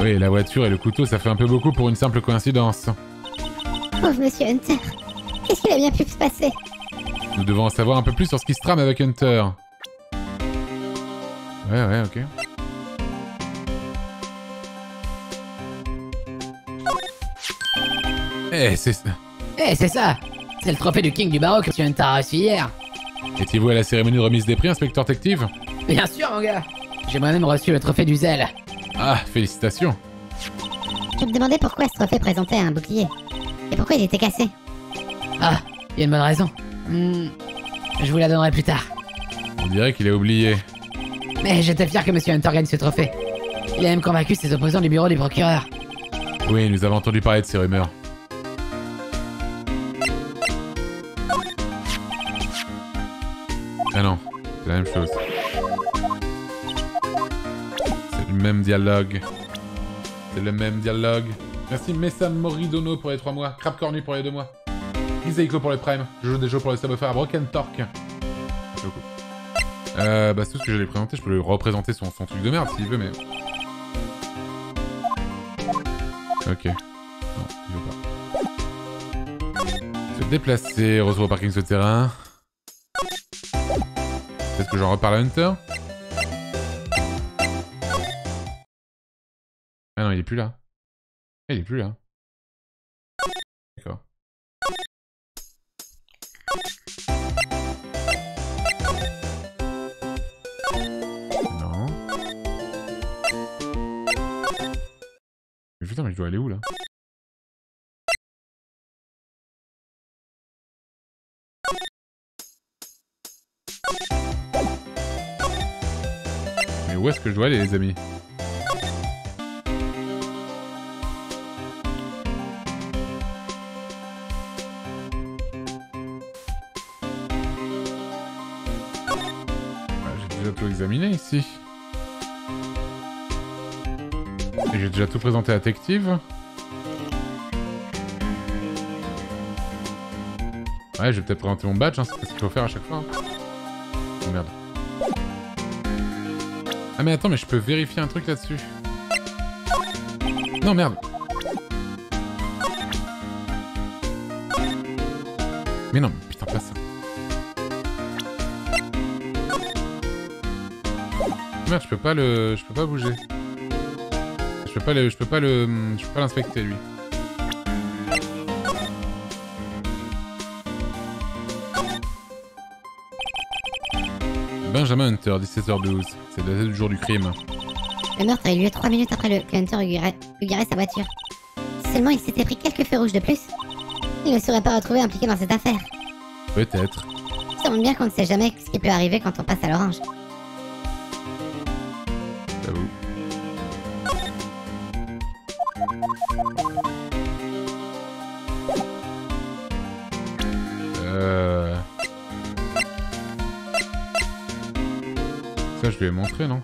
Oui, la voiture et le couteau, ça fait un peu beaucoup pour une simple coïncidence. Pauvre Monsieur Hunter. Qu'est-ce qu'il a bien pu se passer? Nous devons en savoir un peu plus sur ce qui se trame avec Hunter. Ouais, ouais, ok. Eh, c'est ça. Eh, c'est ça C'est le trophée du King du Barreau que Monsieur Hunter a reçu hier. Étiez-vous à la cérémonie de remise des prix, inspecteur détective Bien sûr, mon gars J'ai moi-même reçu le trophée du zèle. Ah, félicitations. Je me demandais pourquoi ce trophée présentait un bouclier. Et pourquoi il était cassé. Ah, il y a une bonne raison. Hmm, je vous la donnerai plus tard. On dirait qu'il a oublié. Mais j'étais fier que Monsieur Hunter gagne ce trophée. Il a même convaincu ses opposants du bureau du procureur. Oui, nous avons entendu parler de ces rumeurs. Ah non, c'est la même chose. C'est le même dialogue. C'est le même dialogue. Merci Messam Moridono pour les 3 mois, Crab Cornu pour les 2 mois, Iseiko pour les Prime, je joue des jeux pour les subwoofers, Broken Torque. Merci beaucoup. Euh, bah c'est tout ce que j'allais présenter, je peux lui représenter son, son truc de merde s'il veut, mais... Ok. Non, il veut pas. Se déplacer, retrouver au parking souterrain. Peut-être que j'en reparle à Hunter Ah non, il est plus là. Ah, il est plus là. D'accord. Non. Mais putain, mais je dois aller où là? Où est-ce que je dois aller les amis Ah, J'ai déjà tout examiné ici. Et j'ai déjà tout présenté à Tective. Ouais, je vais peut-être présenter mon badge, hein, c'est ce qu'il faut faire à chaque fois. Oh merde. Ah mais attends, mais je peux vérifier un truc là-dessus. Non, merde. Mais non, putain, pas ça. Merde, je peux pas le... Je peux pas bouger. Je peux pas le... Je peux pas le... Peux pas l'inspecter, lui. Benjamin Hunter, 17h12. C'est la date du jour du crime. Le meurtre a eu lieu 3 minutes après le, que Hunter eut garé, sa voiture. Si seulement il s'était pris quelques feux rouges de plus, il ne serait pas retrouvé impliqué dans cette affaire. Peut-être. Ça montre bien qu'on ne sait jamais ce qui peut arriver quand on passe à l'orange. Je lui ai montré, non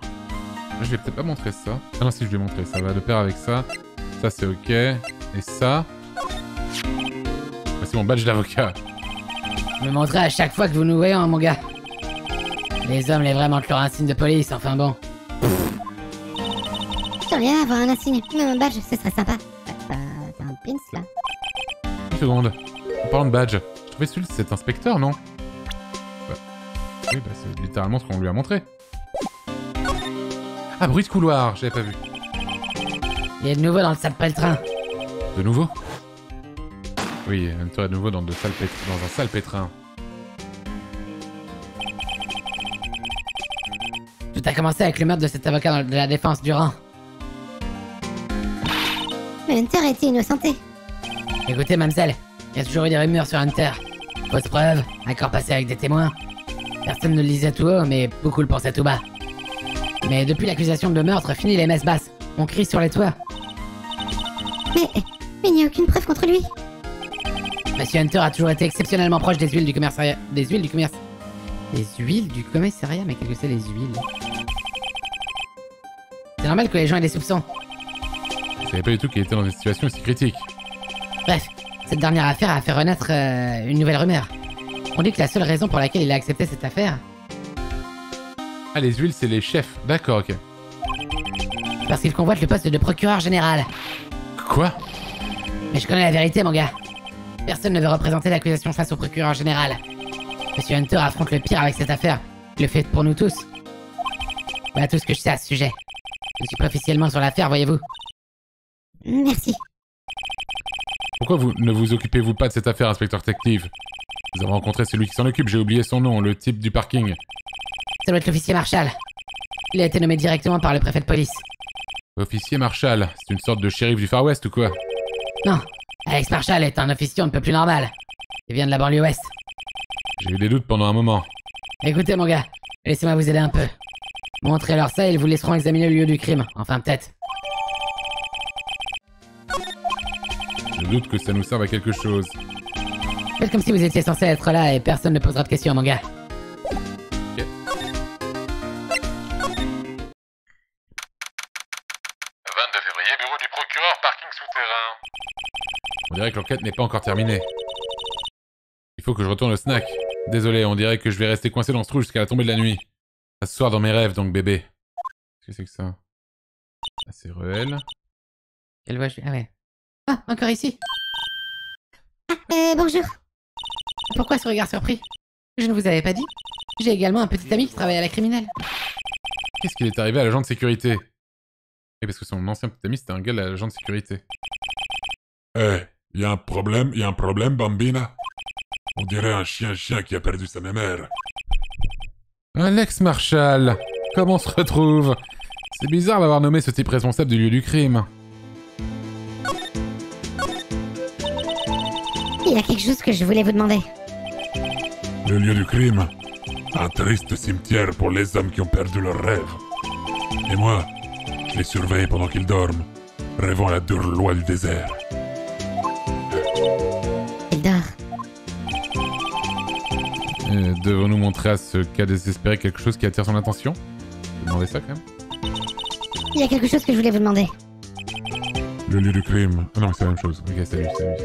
je vais peut-être pas montrer ça. Ah non, si, je vais montrer. Ça va de pair avec ça. Ça, c'est ok. Et ça... Ah, c'est mon badge d'avocat. Vous me montrez à chaque fois que vous nous voyez, hein, mon gars. Les hommes, les vraiment leur insigne de police, enfin bon. Je rien avoir un insigne, même un badge, ce serait sympa. T'as t'as un pins là Une seconde. En parlant de badge, je trouvais celui de cet inspecteur, non Bah, Oui, bah c'est littéralement ce qu'on lui a montré. Ah, bruit de couloir, j'avais pas vu. Il est de nouveau dans le sale train. De nouveau? Oui, Hunter est de nouveau dans, de sales pét- dans un sale pétrin. Tout a commencé avec le meurtre de cet avocat de la défense Durand. Mais Hunter était innocenté. Écoutez, mademoiselle, il y a toujours eu des rumeurs sur Hunter. Fausse preuve, accord passé avec des témoins. Personne ne le disait tout haut, mais beaucoup le pensaient tout bas. Mais depuis l'accusation de meurtre, fini les messes basses. On crie sur les toits. Mais, mais il n'y a aucune preuve contre lui. Monsieur Hunter a toujours été exceptionnellement proche des huiles du commissariat. Des huiles du commerce. Des huiles du commissariat Mais qu'est-ce que c'est les huiles? C'est normal que les gens aient des soupçons. Je savais pas du tout qu'il était dans une situation aussi critique. Bref, cette dernière affaire a fait renaître euh, une nouvelle rumeur. On dit que la seule raison pour laquelle il a accepté cette affaire, Ah, les huiles, c'est les chefs. D'accord, ok. parce qu'il convoite le poste de procureur général. Quoi? Mais je connais la vérité, mon gars. Personne ne veut représenter l'accusation face au procureur général. Monsieur Hunter affronte le pire avec cette affaire. Il le fait pour nous tous. Voilà tout ce que je sais à ce sujet. Je suis pas officiellement sur l'affaire, voyez-vous. Merci. Pourquoi vous ne vous occupez-vous pas de cette affaire, inspecteur détective Vous avez rencontré celui qui s'en occupe, j'ai oublié son nom, le type du parking. Ça doit être l'officier Marshall. Il a été nommé directement par le préfet de police. Officier Marshall, c'est une sorte de shérif du Far West ou quoi? Non, Alex Marshall est un officier un peu plus normal. Il vient de la banlieue ouest. J'ai eu des doutes pendant un moment. Écoutez, mon gars, laissez-moi vous aider un peu. Montrez-leur ça et ils vous laisseront examiner le lieu du crime. Enfin, peut-être. Je doute que ça nous serve à quelque chose. Faites comme si vous étiez censé être là et personne ne posera de questions, mon gars. On dirait que l'enquête n'est pas encore terminée. Il faut que je retourne au snack. Désolé, on dirait que je vais rester coincé dans ce trou jusqu'à la tombée de la nuit. À ce soir dans mes rêves, donc bébé. Qu'est-ce que c'est que ça? Ah, c'est Ruel. Quelle voix je... Ah ouais. Ah, encore ici Euh, bonjour. Pourquoi ce regard surpris? Je ne vous avais pas dit J'ai également un petit ami qui travaille à la criminelle. Qu'est-ce qu'il est arrivé à l'agent de sécurité? Et parce que son ancien petit ami, c'était un gars de l'agent de sécurité. Eh, y a un problème, y a un problème, Bambina On dirait un chien-chien qui a perdu sa mémère. Alex Marshall Comment on se retrouve? C'est bizarre d'avoir nommé ce type responsable du lieu du crime. Il y a quelque chose que je voulais vous demander. Le lieu du crime. Un triste cimetière pour les hommes qui ont perdu leurs rêves. Et moi, je les surveille pendant qu'ils dorment, rêvant à la dure loi du désert. Devons-nous montrer à ce cas désespéré quelque chose qui attire son attention Je vais demander ça quand même. Il y a quelque chose que je voulais vous demander. Le lieu du crime. Ah non, c'est la même chose. Ok, salut, salut.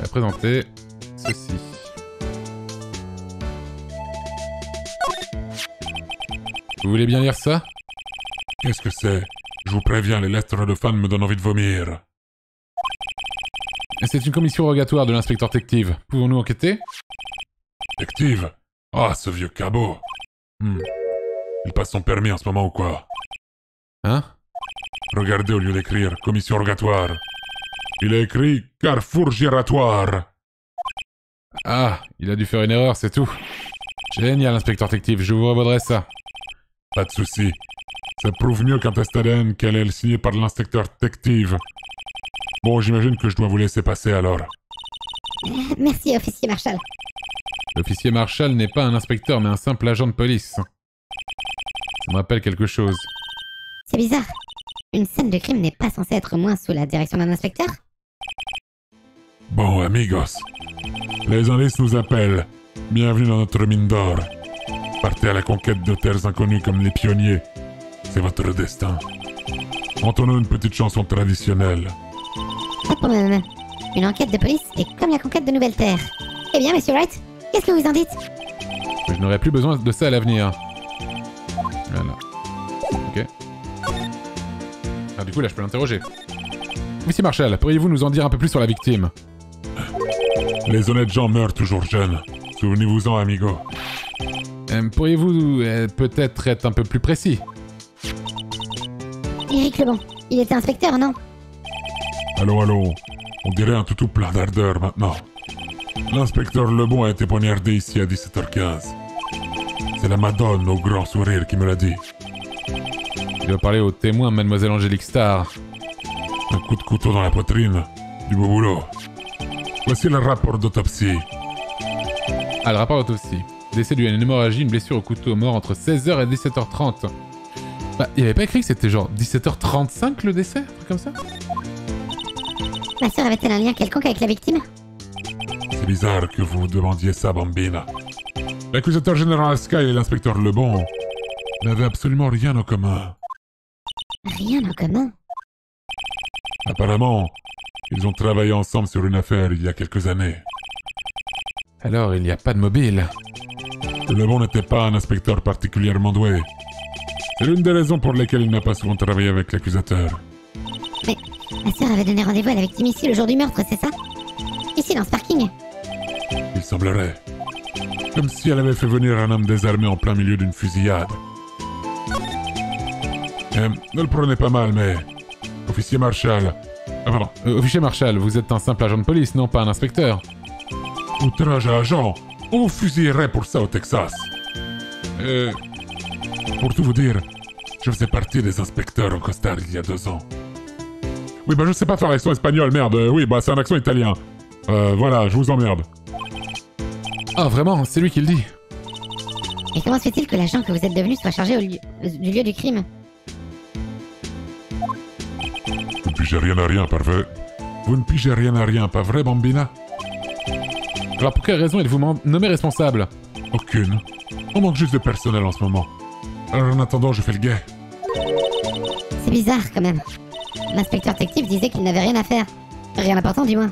Va présenter ceci. Vous voulez bien lire ça? Qu'est-ce que c'est? Je vous préviens, les lettres de fans me donnent envie de vomir. C'est une commission rogatoire de l'inspecteur détective. Pouvons-nous enquêter? Détective Ah, ce vieux cabot Hmm. Il passe son permis en ce moment ou quoi? Hein? Regardez au lieu d'écrire commission rogatoire. Il a écrit carrefour giratoire. Ah, il a dû faire une erreur, c'est tout. Génial, inspecteur détective, je vous revaudrai ça. Pas de souci. Ça prouve mieux qu'un test ADN qu'elle est signée par l'inspecteur détective. Bon, j'imagine que je dois vous laisser passer alors. Merci, officier Marshall. L'officier Marshall n'est pas un inspecteur, mais un simple agent de police. Ça me rappelle quelque chose. C'est bizarre. Une scène de crime n'est pas censée être moins sous la direction d'un inspecteur? Bon, amigos. Les indices nous appellent. Bienvenue dans notre mine d'or. Partez à la conquête de terres inconnues comme les pionniers. C'est votre destin. Entendons une petite chanson traditionnelle. Une enquête de police est comme la conquête de nouvelles terres. Eh bien, monsieur Wright, qu'est-ce que vous en dites? Je n'aurai plus besoin de ça à l'avenir. Voilà. Ok. Ah, du coup, là, je peux l'interroger. Monsieur Marshall, pourriez-vous nous en dire un peu plus sur la victime? Les honnêtes gens meurent toujours jeunes. Souvenez-vous-en, amigo. Euh, Pourriez-vous euh, peut-être être un peu plus précis? Éric Lebon, il était inspecteur, non? Allons, allons. On dirait un toutou plein d'ardeur maintenant. L'inspecteur Lebon a été poignardé ici à 17h15. C'est la madone au grand sourire qui me l'a dit. Je dois parler au témoin, mademoiselle Angélique Starr. Un coup de couteau dans la poitrine. Du beau boulot. Voici le rapport d'autopsie. Ah, le rapport d'autopsie. Décès dû à une hémorragie, une blessure au couteau mort entre 16h et 17h30. Bah, il avait pas écrit que c'était genre 17h35 le décès Un truc comme ça? Ma sœur avait-elle un lien quelconque avec la victime C'est bizarre que vous demandiez ça, Bambina. L'accusateur général Sky et l'inspecteur Lebon n'avaient absolument rien en commun. Rien en commun. Apparemment, ils ont travaillé ensemble sur une affaire il y a quelques années. Alors, il n'y a pas de mobile. Lebon n'était pas un inspecteur particulièrement doué. C'est l'une des raisons pour lesquelles il n'a pas souvent travaillé avec l'accusateur. Ma sœur avait donné rendez-vous à la victime ici le jour du meurtre, c'est ça Ici, dans ce parking Il semblerait. Comme si elle avait fait venir un homme désarmé en plein milieu d'une fusillade. Euh, ne le prenez pas mal, mais... Officier Marshall... Ah pardon. Euh, officier Marshall, vous êtes un simple agent de police, non pas un inspecteur. Outrage à agent On vous fusillerait pour ça au Texas. Euh... Pour tout vous dire, je faisais partie des inspecteurs en costard il y a deux ans. Oui, bah je sais pas faire l'accent espagnol, merde. Euh, Oui, bah c'est un accent italien. Euh, voilà, je vous emmerde. Ah, vraiment C'est lui qui le dit. Et comment se fait-il que l'agent que vous êtes devenu soit chargé au lieu- euh, du lieu du crime? Vous ne pigez rien à rien, vrai? Vous ne pigez rien à rien, pas vrai, Bambina? Alors, pour quelle raison êtes-vous man- nommé responsable? Aucune. On manque juste de personnel en ce moment. Alors en attendant, je fais le guet. C'est bizarre quand même. L'inspecteur détective disait qu'il n'avait rien à faire. Rien d'important du moins.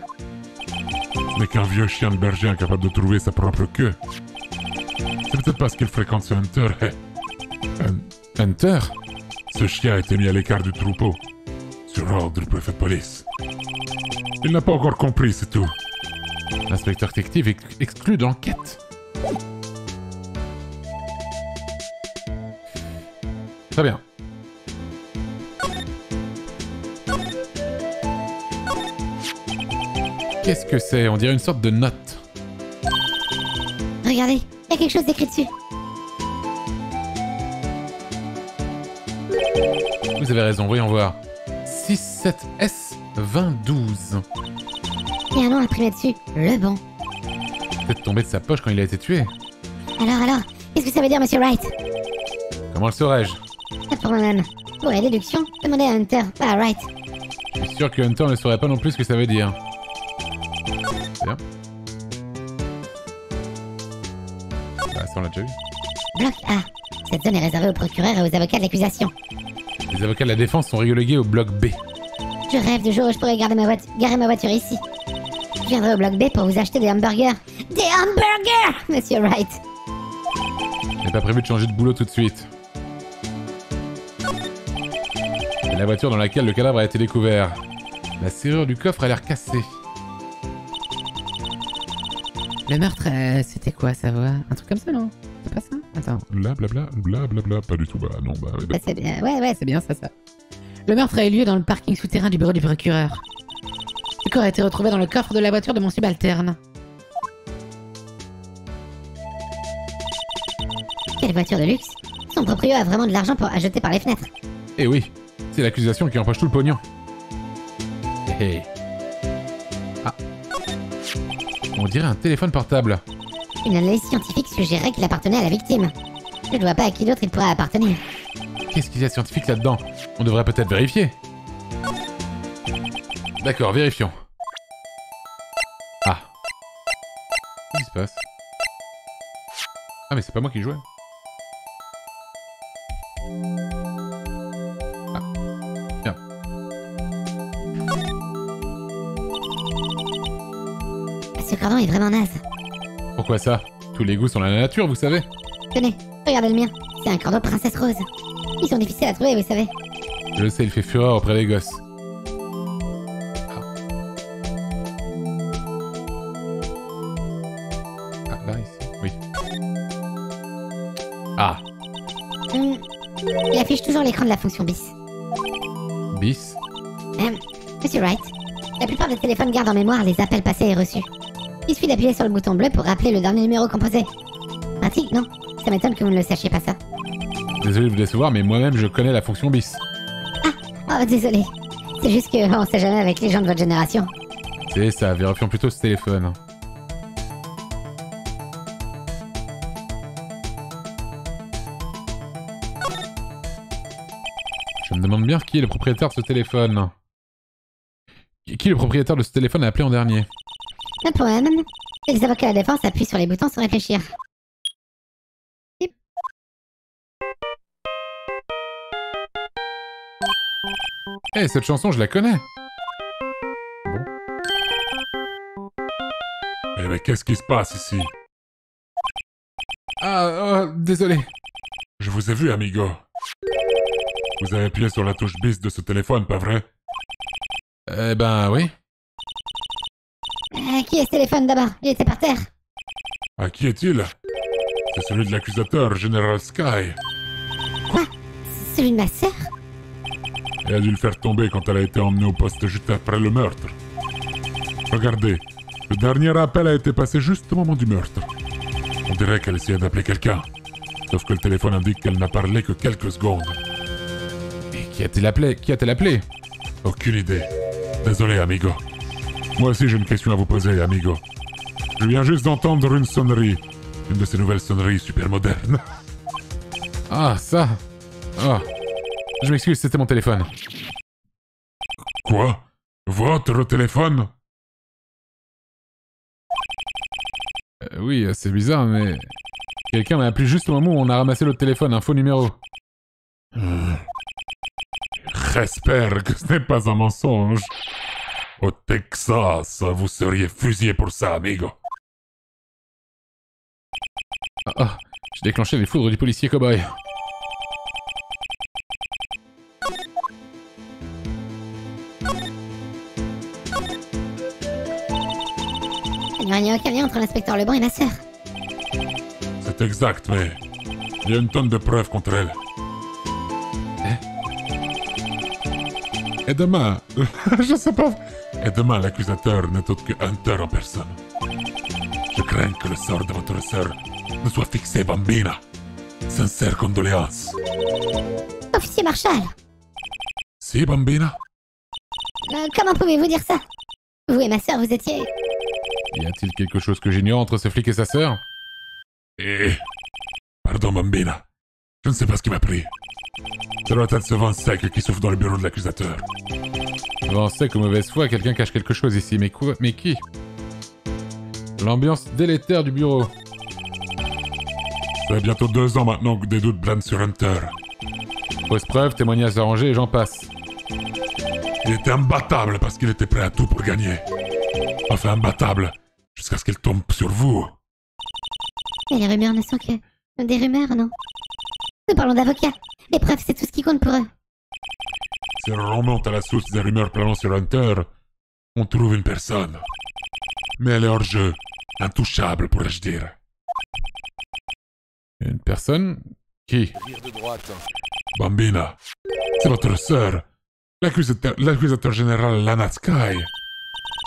N'est qu'un vieux chien de berger incapable de trouver sa propre queue. C'est peut-être parce qu'il fréquente ce hunter. Hé, Hunter? Ce chien a été mis à l'écart du troupeau. Sur ordre du préfet de police. Il n'a pas encore compris, c'est tout. L'inspecteur détective ex- exclu de l'enquête. Très bien. Qu'est-ce que c'est On dirait une sorte de note. Regardez, il y a quelque chose d'écrit dessus. Vous avez raison, voyons voir. 67S 2012. Il y a un nom imprimé dessus. Le bon. Peut-être tombé de sa poche quand il a été tué. Alors, alors, qu'est-ce que ça veut dire, monsieur Wright? Comment le saurais-je? Pas pour moi-même. Pour la déduction, demandez à Hunter, pas à Wright. Je suis sûr que Hunter ne saurait pas non plus ce que ça veut dire. Déjà. Bloc A. Cette zone est réservée aux procureurs et aux avocats de l'accusation. Les avocats de la défense sont relégués au bloc B. Je rêve du jour où je pourrais garder ma garer ma voiture ici. Je viendrai au bloc B pour vous acheter des hamburgers. Des hamburgers, monsieur Wright. N'est pas prévu de changer de boulot tout de suite. La voiture dans laquelle le cadavre a été découvert. La serrure du coffre a l'air cassée. Le meurtre, euh, c'était quoi, ça va? Un truc comme ça, non? C'est pas ça? Attends. Blablabla, blablabla, pas du tout. Bah non, bah. bah, Ouais, c'est bien, ouais, ouais, c'est bien ça, ça. Le meurtre a eu lieu dans le parking souterrain du bureau du procureur. Le corps a été retrouvé dans le coffre de la voiture de mon subalterne. Quelle voiture de luxe? Son proprio a vraiment de l'argent pour jeter par les fenêtres. Eh oui, c'est l'accusation qui empoche tout le pognon. Hé hé. On dirait un téléphone portable. Une analyse scientifique suggérait qu'il appartenait à la victime. Je ne vois pas à qui d'autre il pourrait appartenir. Qu'est-ce qu'il y a de scientifique là-dedans On devrait peut-être vérifier. D'accord, vérifions. Ah. Qu'est-ce qui se passe? Ah mais c'est pas moi qui jouais. Cordon est vraiment naze. Pourquoi ça? Tous les goûts sont la nature, vous savez. Tenez, regardez le mien. C'est un cordon princesse rose. Ils sont difficiles à trouver, vous savez. Je sais, il fait fureur auprès des gosses. Ah, là, ici, oui. Ah, Hum, il affiche toujours l'écran de la fonction bis. bis. Hum, Monsieur Wright, la plupart des téléphones gardent en mémoire les appels passés et reçus. Il suffit d'appuyer sur le bouton bleu pour rappeler le dernier numéro composé. Pratique, non Ça m'étonne que vous ne le sachiez pas ça. Désolé de vous décevoir, mais moi-même je connais la fonction bis. Oh, désolé. C'est juste que on sait jamais avec les gens de votre génération. C'est ça, vérifions plutôt ce téléphone. Je me demande bien qui est le propriétaire de ce téléphone. Qui qui est le propriétaire de ce téléphone à appeler en dernier? De problème. Les avocats à la défense appuient sur les boutons sans réfléchir. Eh, cette chanson, je la connais Eh mais qu'est-ce qui se passe ici? Ah, oh, désolé. Je vous ai vu, amigo. Vous avez appuyé sur la touche bis de ce téléphone, pas vrai? Eh ben, oui. Qui est ce téléphone d'abord Il était par terre. À qui est-il C'est celui de l'accusateur, General Sky. C'est celui de ma sœur Elle a dû le faire tomber quand elle a été emmenée au poste juste après le meurtre. Regardez, le dernier appel a été passé juste au moment du meurtre. On dirait qu'elle essayait d'appeler quelqu'un. Sauf que le téléphone indique qu'elle n'a parlé que quelques secondes. Mais qui a-t-il appelé? Qui a-t-elle appelé? Aucune idée. Désolé, amigo. Moi aussi, j'ai une question à vous poser, amigo. Je viens juste d'entendre une sonnerie. Une de ces nouvelles sonneries super modernes. Ah, ça Ah. Je m'excuse, c'était mon téléphone. Quoi? Votre téléphone? Euh, oui, c'est bizarre, mais... Quelqu'un m'a appelé juste au moment où on a ramassé l'autre téléphone, un faux numéro. Hmm. J'espère que ce n'est pas un mensonge. Au Texas, vous seriez fusillé pour ça, amigo. Ah, ah, j'ai déclenché les foudres du policier cow-boy. Il n'y a aucun lien entre l'inspecteur Lebon et ma sœur. C'est exact, mais il y a une tonne de preuves contre elle. Et demain, je sais pas. Et demain, l'accusateur n'est autre que Hunter en personne. Je crains que le sort de votre sœur ne soit fixé, Bambina. Sincère condoléances. Officier Marshall Si, Bambina euh, Comment pouvez-vous dire ça? Vous et ma sœur, vous étiez... Y a-t-il quelque chose que j'ignore entre ce flic et sa sœur? Eh... Pardon, Bambina. Je ne sais pas ce qui m'a pris. Ça doit être ce vent sec qui souffle dans le bureau de l'accusateur? Vent sec ou mauvaise foi, quelqu'un cache quelque chose ici, mais quoi Mais qui? L'ambiance délétère du bureau. Ça fait bientôt deux ans maintenant que des doutes planent sur Hunter. Fausse preuve, témoignage arrangé et j'en passe. Il était imbattable parce qu'il était prêt à tout pour gagner. Enfin, imbattable, jusqu'à ce qu'il tombe sur vous. Mais les rumeurs ne sont que... des rumeurs, non? Nous parlons d'avocats. Les preuves, c'est tout ce qui compte pour eux. Si on remonte à la source des rumeurs planant sur Hunter, on trouve une personne. Mais elle est hors jeu, intouchable, pourrais-je dire. Une personne? Qui? De droite. Bambina, c'est votre sœur, l'accusateur l'accusateur général Lana Sky.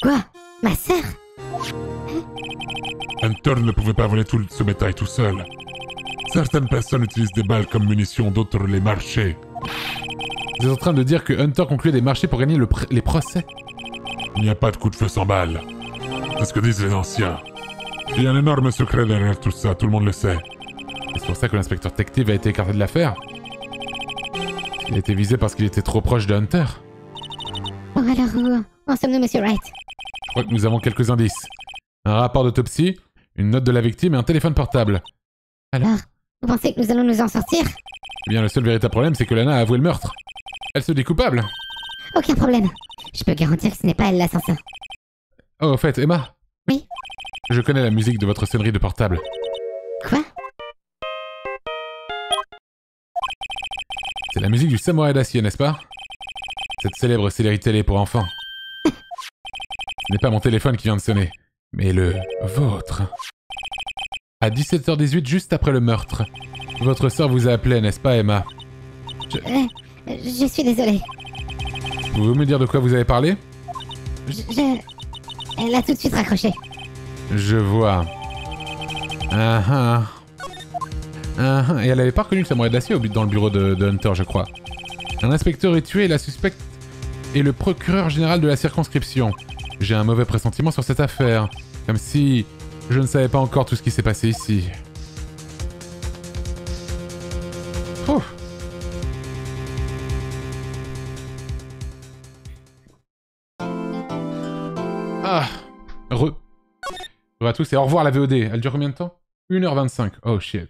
Quoi? Ma sœur? Hunter ne pouvait pas voler tout ce bétail tout seul. Certaines personnes utilisent des balles comme munitions, d'autres les marchés. Vous êtes en train de dire que Hunter concluait des marchés pour gagner le pr- les procès Il n'y a pas de coup de feu sans balles. C'est ce que disent les anciens. Il y a un énorme secret derrière tout ça, tout le monde le sait. C'est pour ça que l'inspecteur Tective a été écarté de l'affaire Il a été visé parce qu'il était trop proche de Hunter. Bon alors, où en sommes-nous, monsieur Wright? Je crois que nous avons quelques indices. Un rapport d'autopsie, une note de la victime et un téléphone portable. Alors, vous pensez que nous allons nous en sortir? Eh bien, le seul véritable problème, c'est que Lana a avoué le meurtre. Elle se dit coupable. Aucun problème. Je peux garantir que ce n'est pas elle l'assassin. Oh, au fait, Emma Oui Je connais la musique de votre sonnerie de portable. Quoi? C'est la musique du samouraï d'acier, n'est-ce pas? Cette célèbre série télé pour enfants. Ce n'est pas mon téléphone qui vient de sonner, mais le vôtre. À 17h18, juste après le meurtre, votre sœur vous a appelé, n'est-ce pas, Emma? Euh, Je suis désolée. Pouvez-vous me dire de quoi vous avez parlé Je... je- Elle a tout de suite raccroché. Je vois. Ah ah. Ah ah. Et elle avait pas reconnu le samouraï d'acier au but dans le bureau de, de Hunter, je crois. Un inspecteur est tué et la suspecte est le procureur général de la circonscription. J'ai un mauvais pressentiment sur cette affaire. Comme si je ne savais pas encore tout ce qui s'est passé ici. Ouf. À tous et au revoir la VOD. Elle dure combien de temps? 1h25. Oh shit.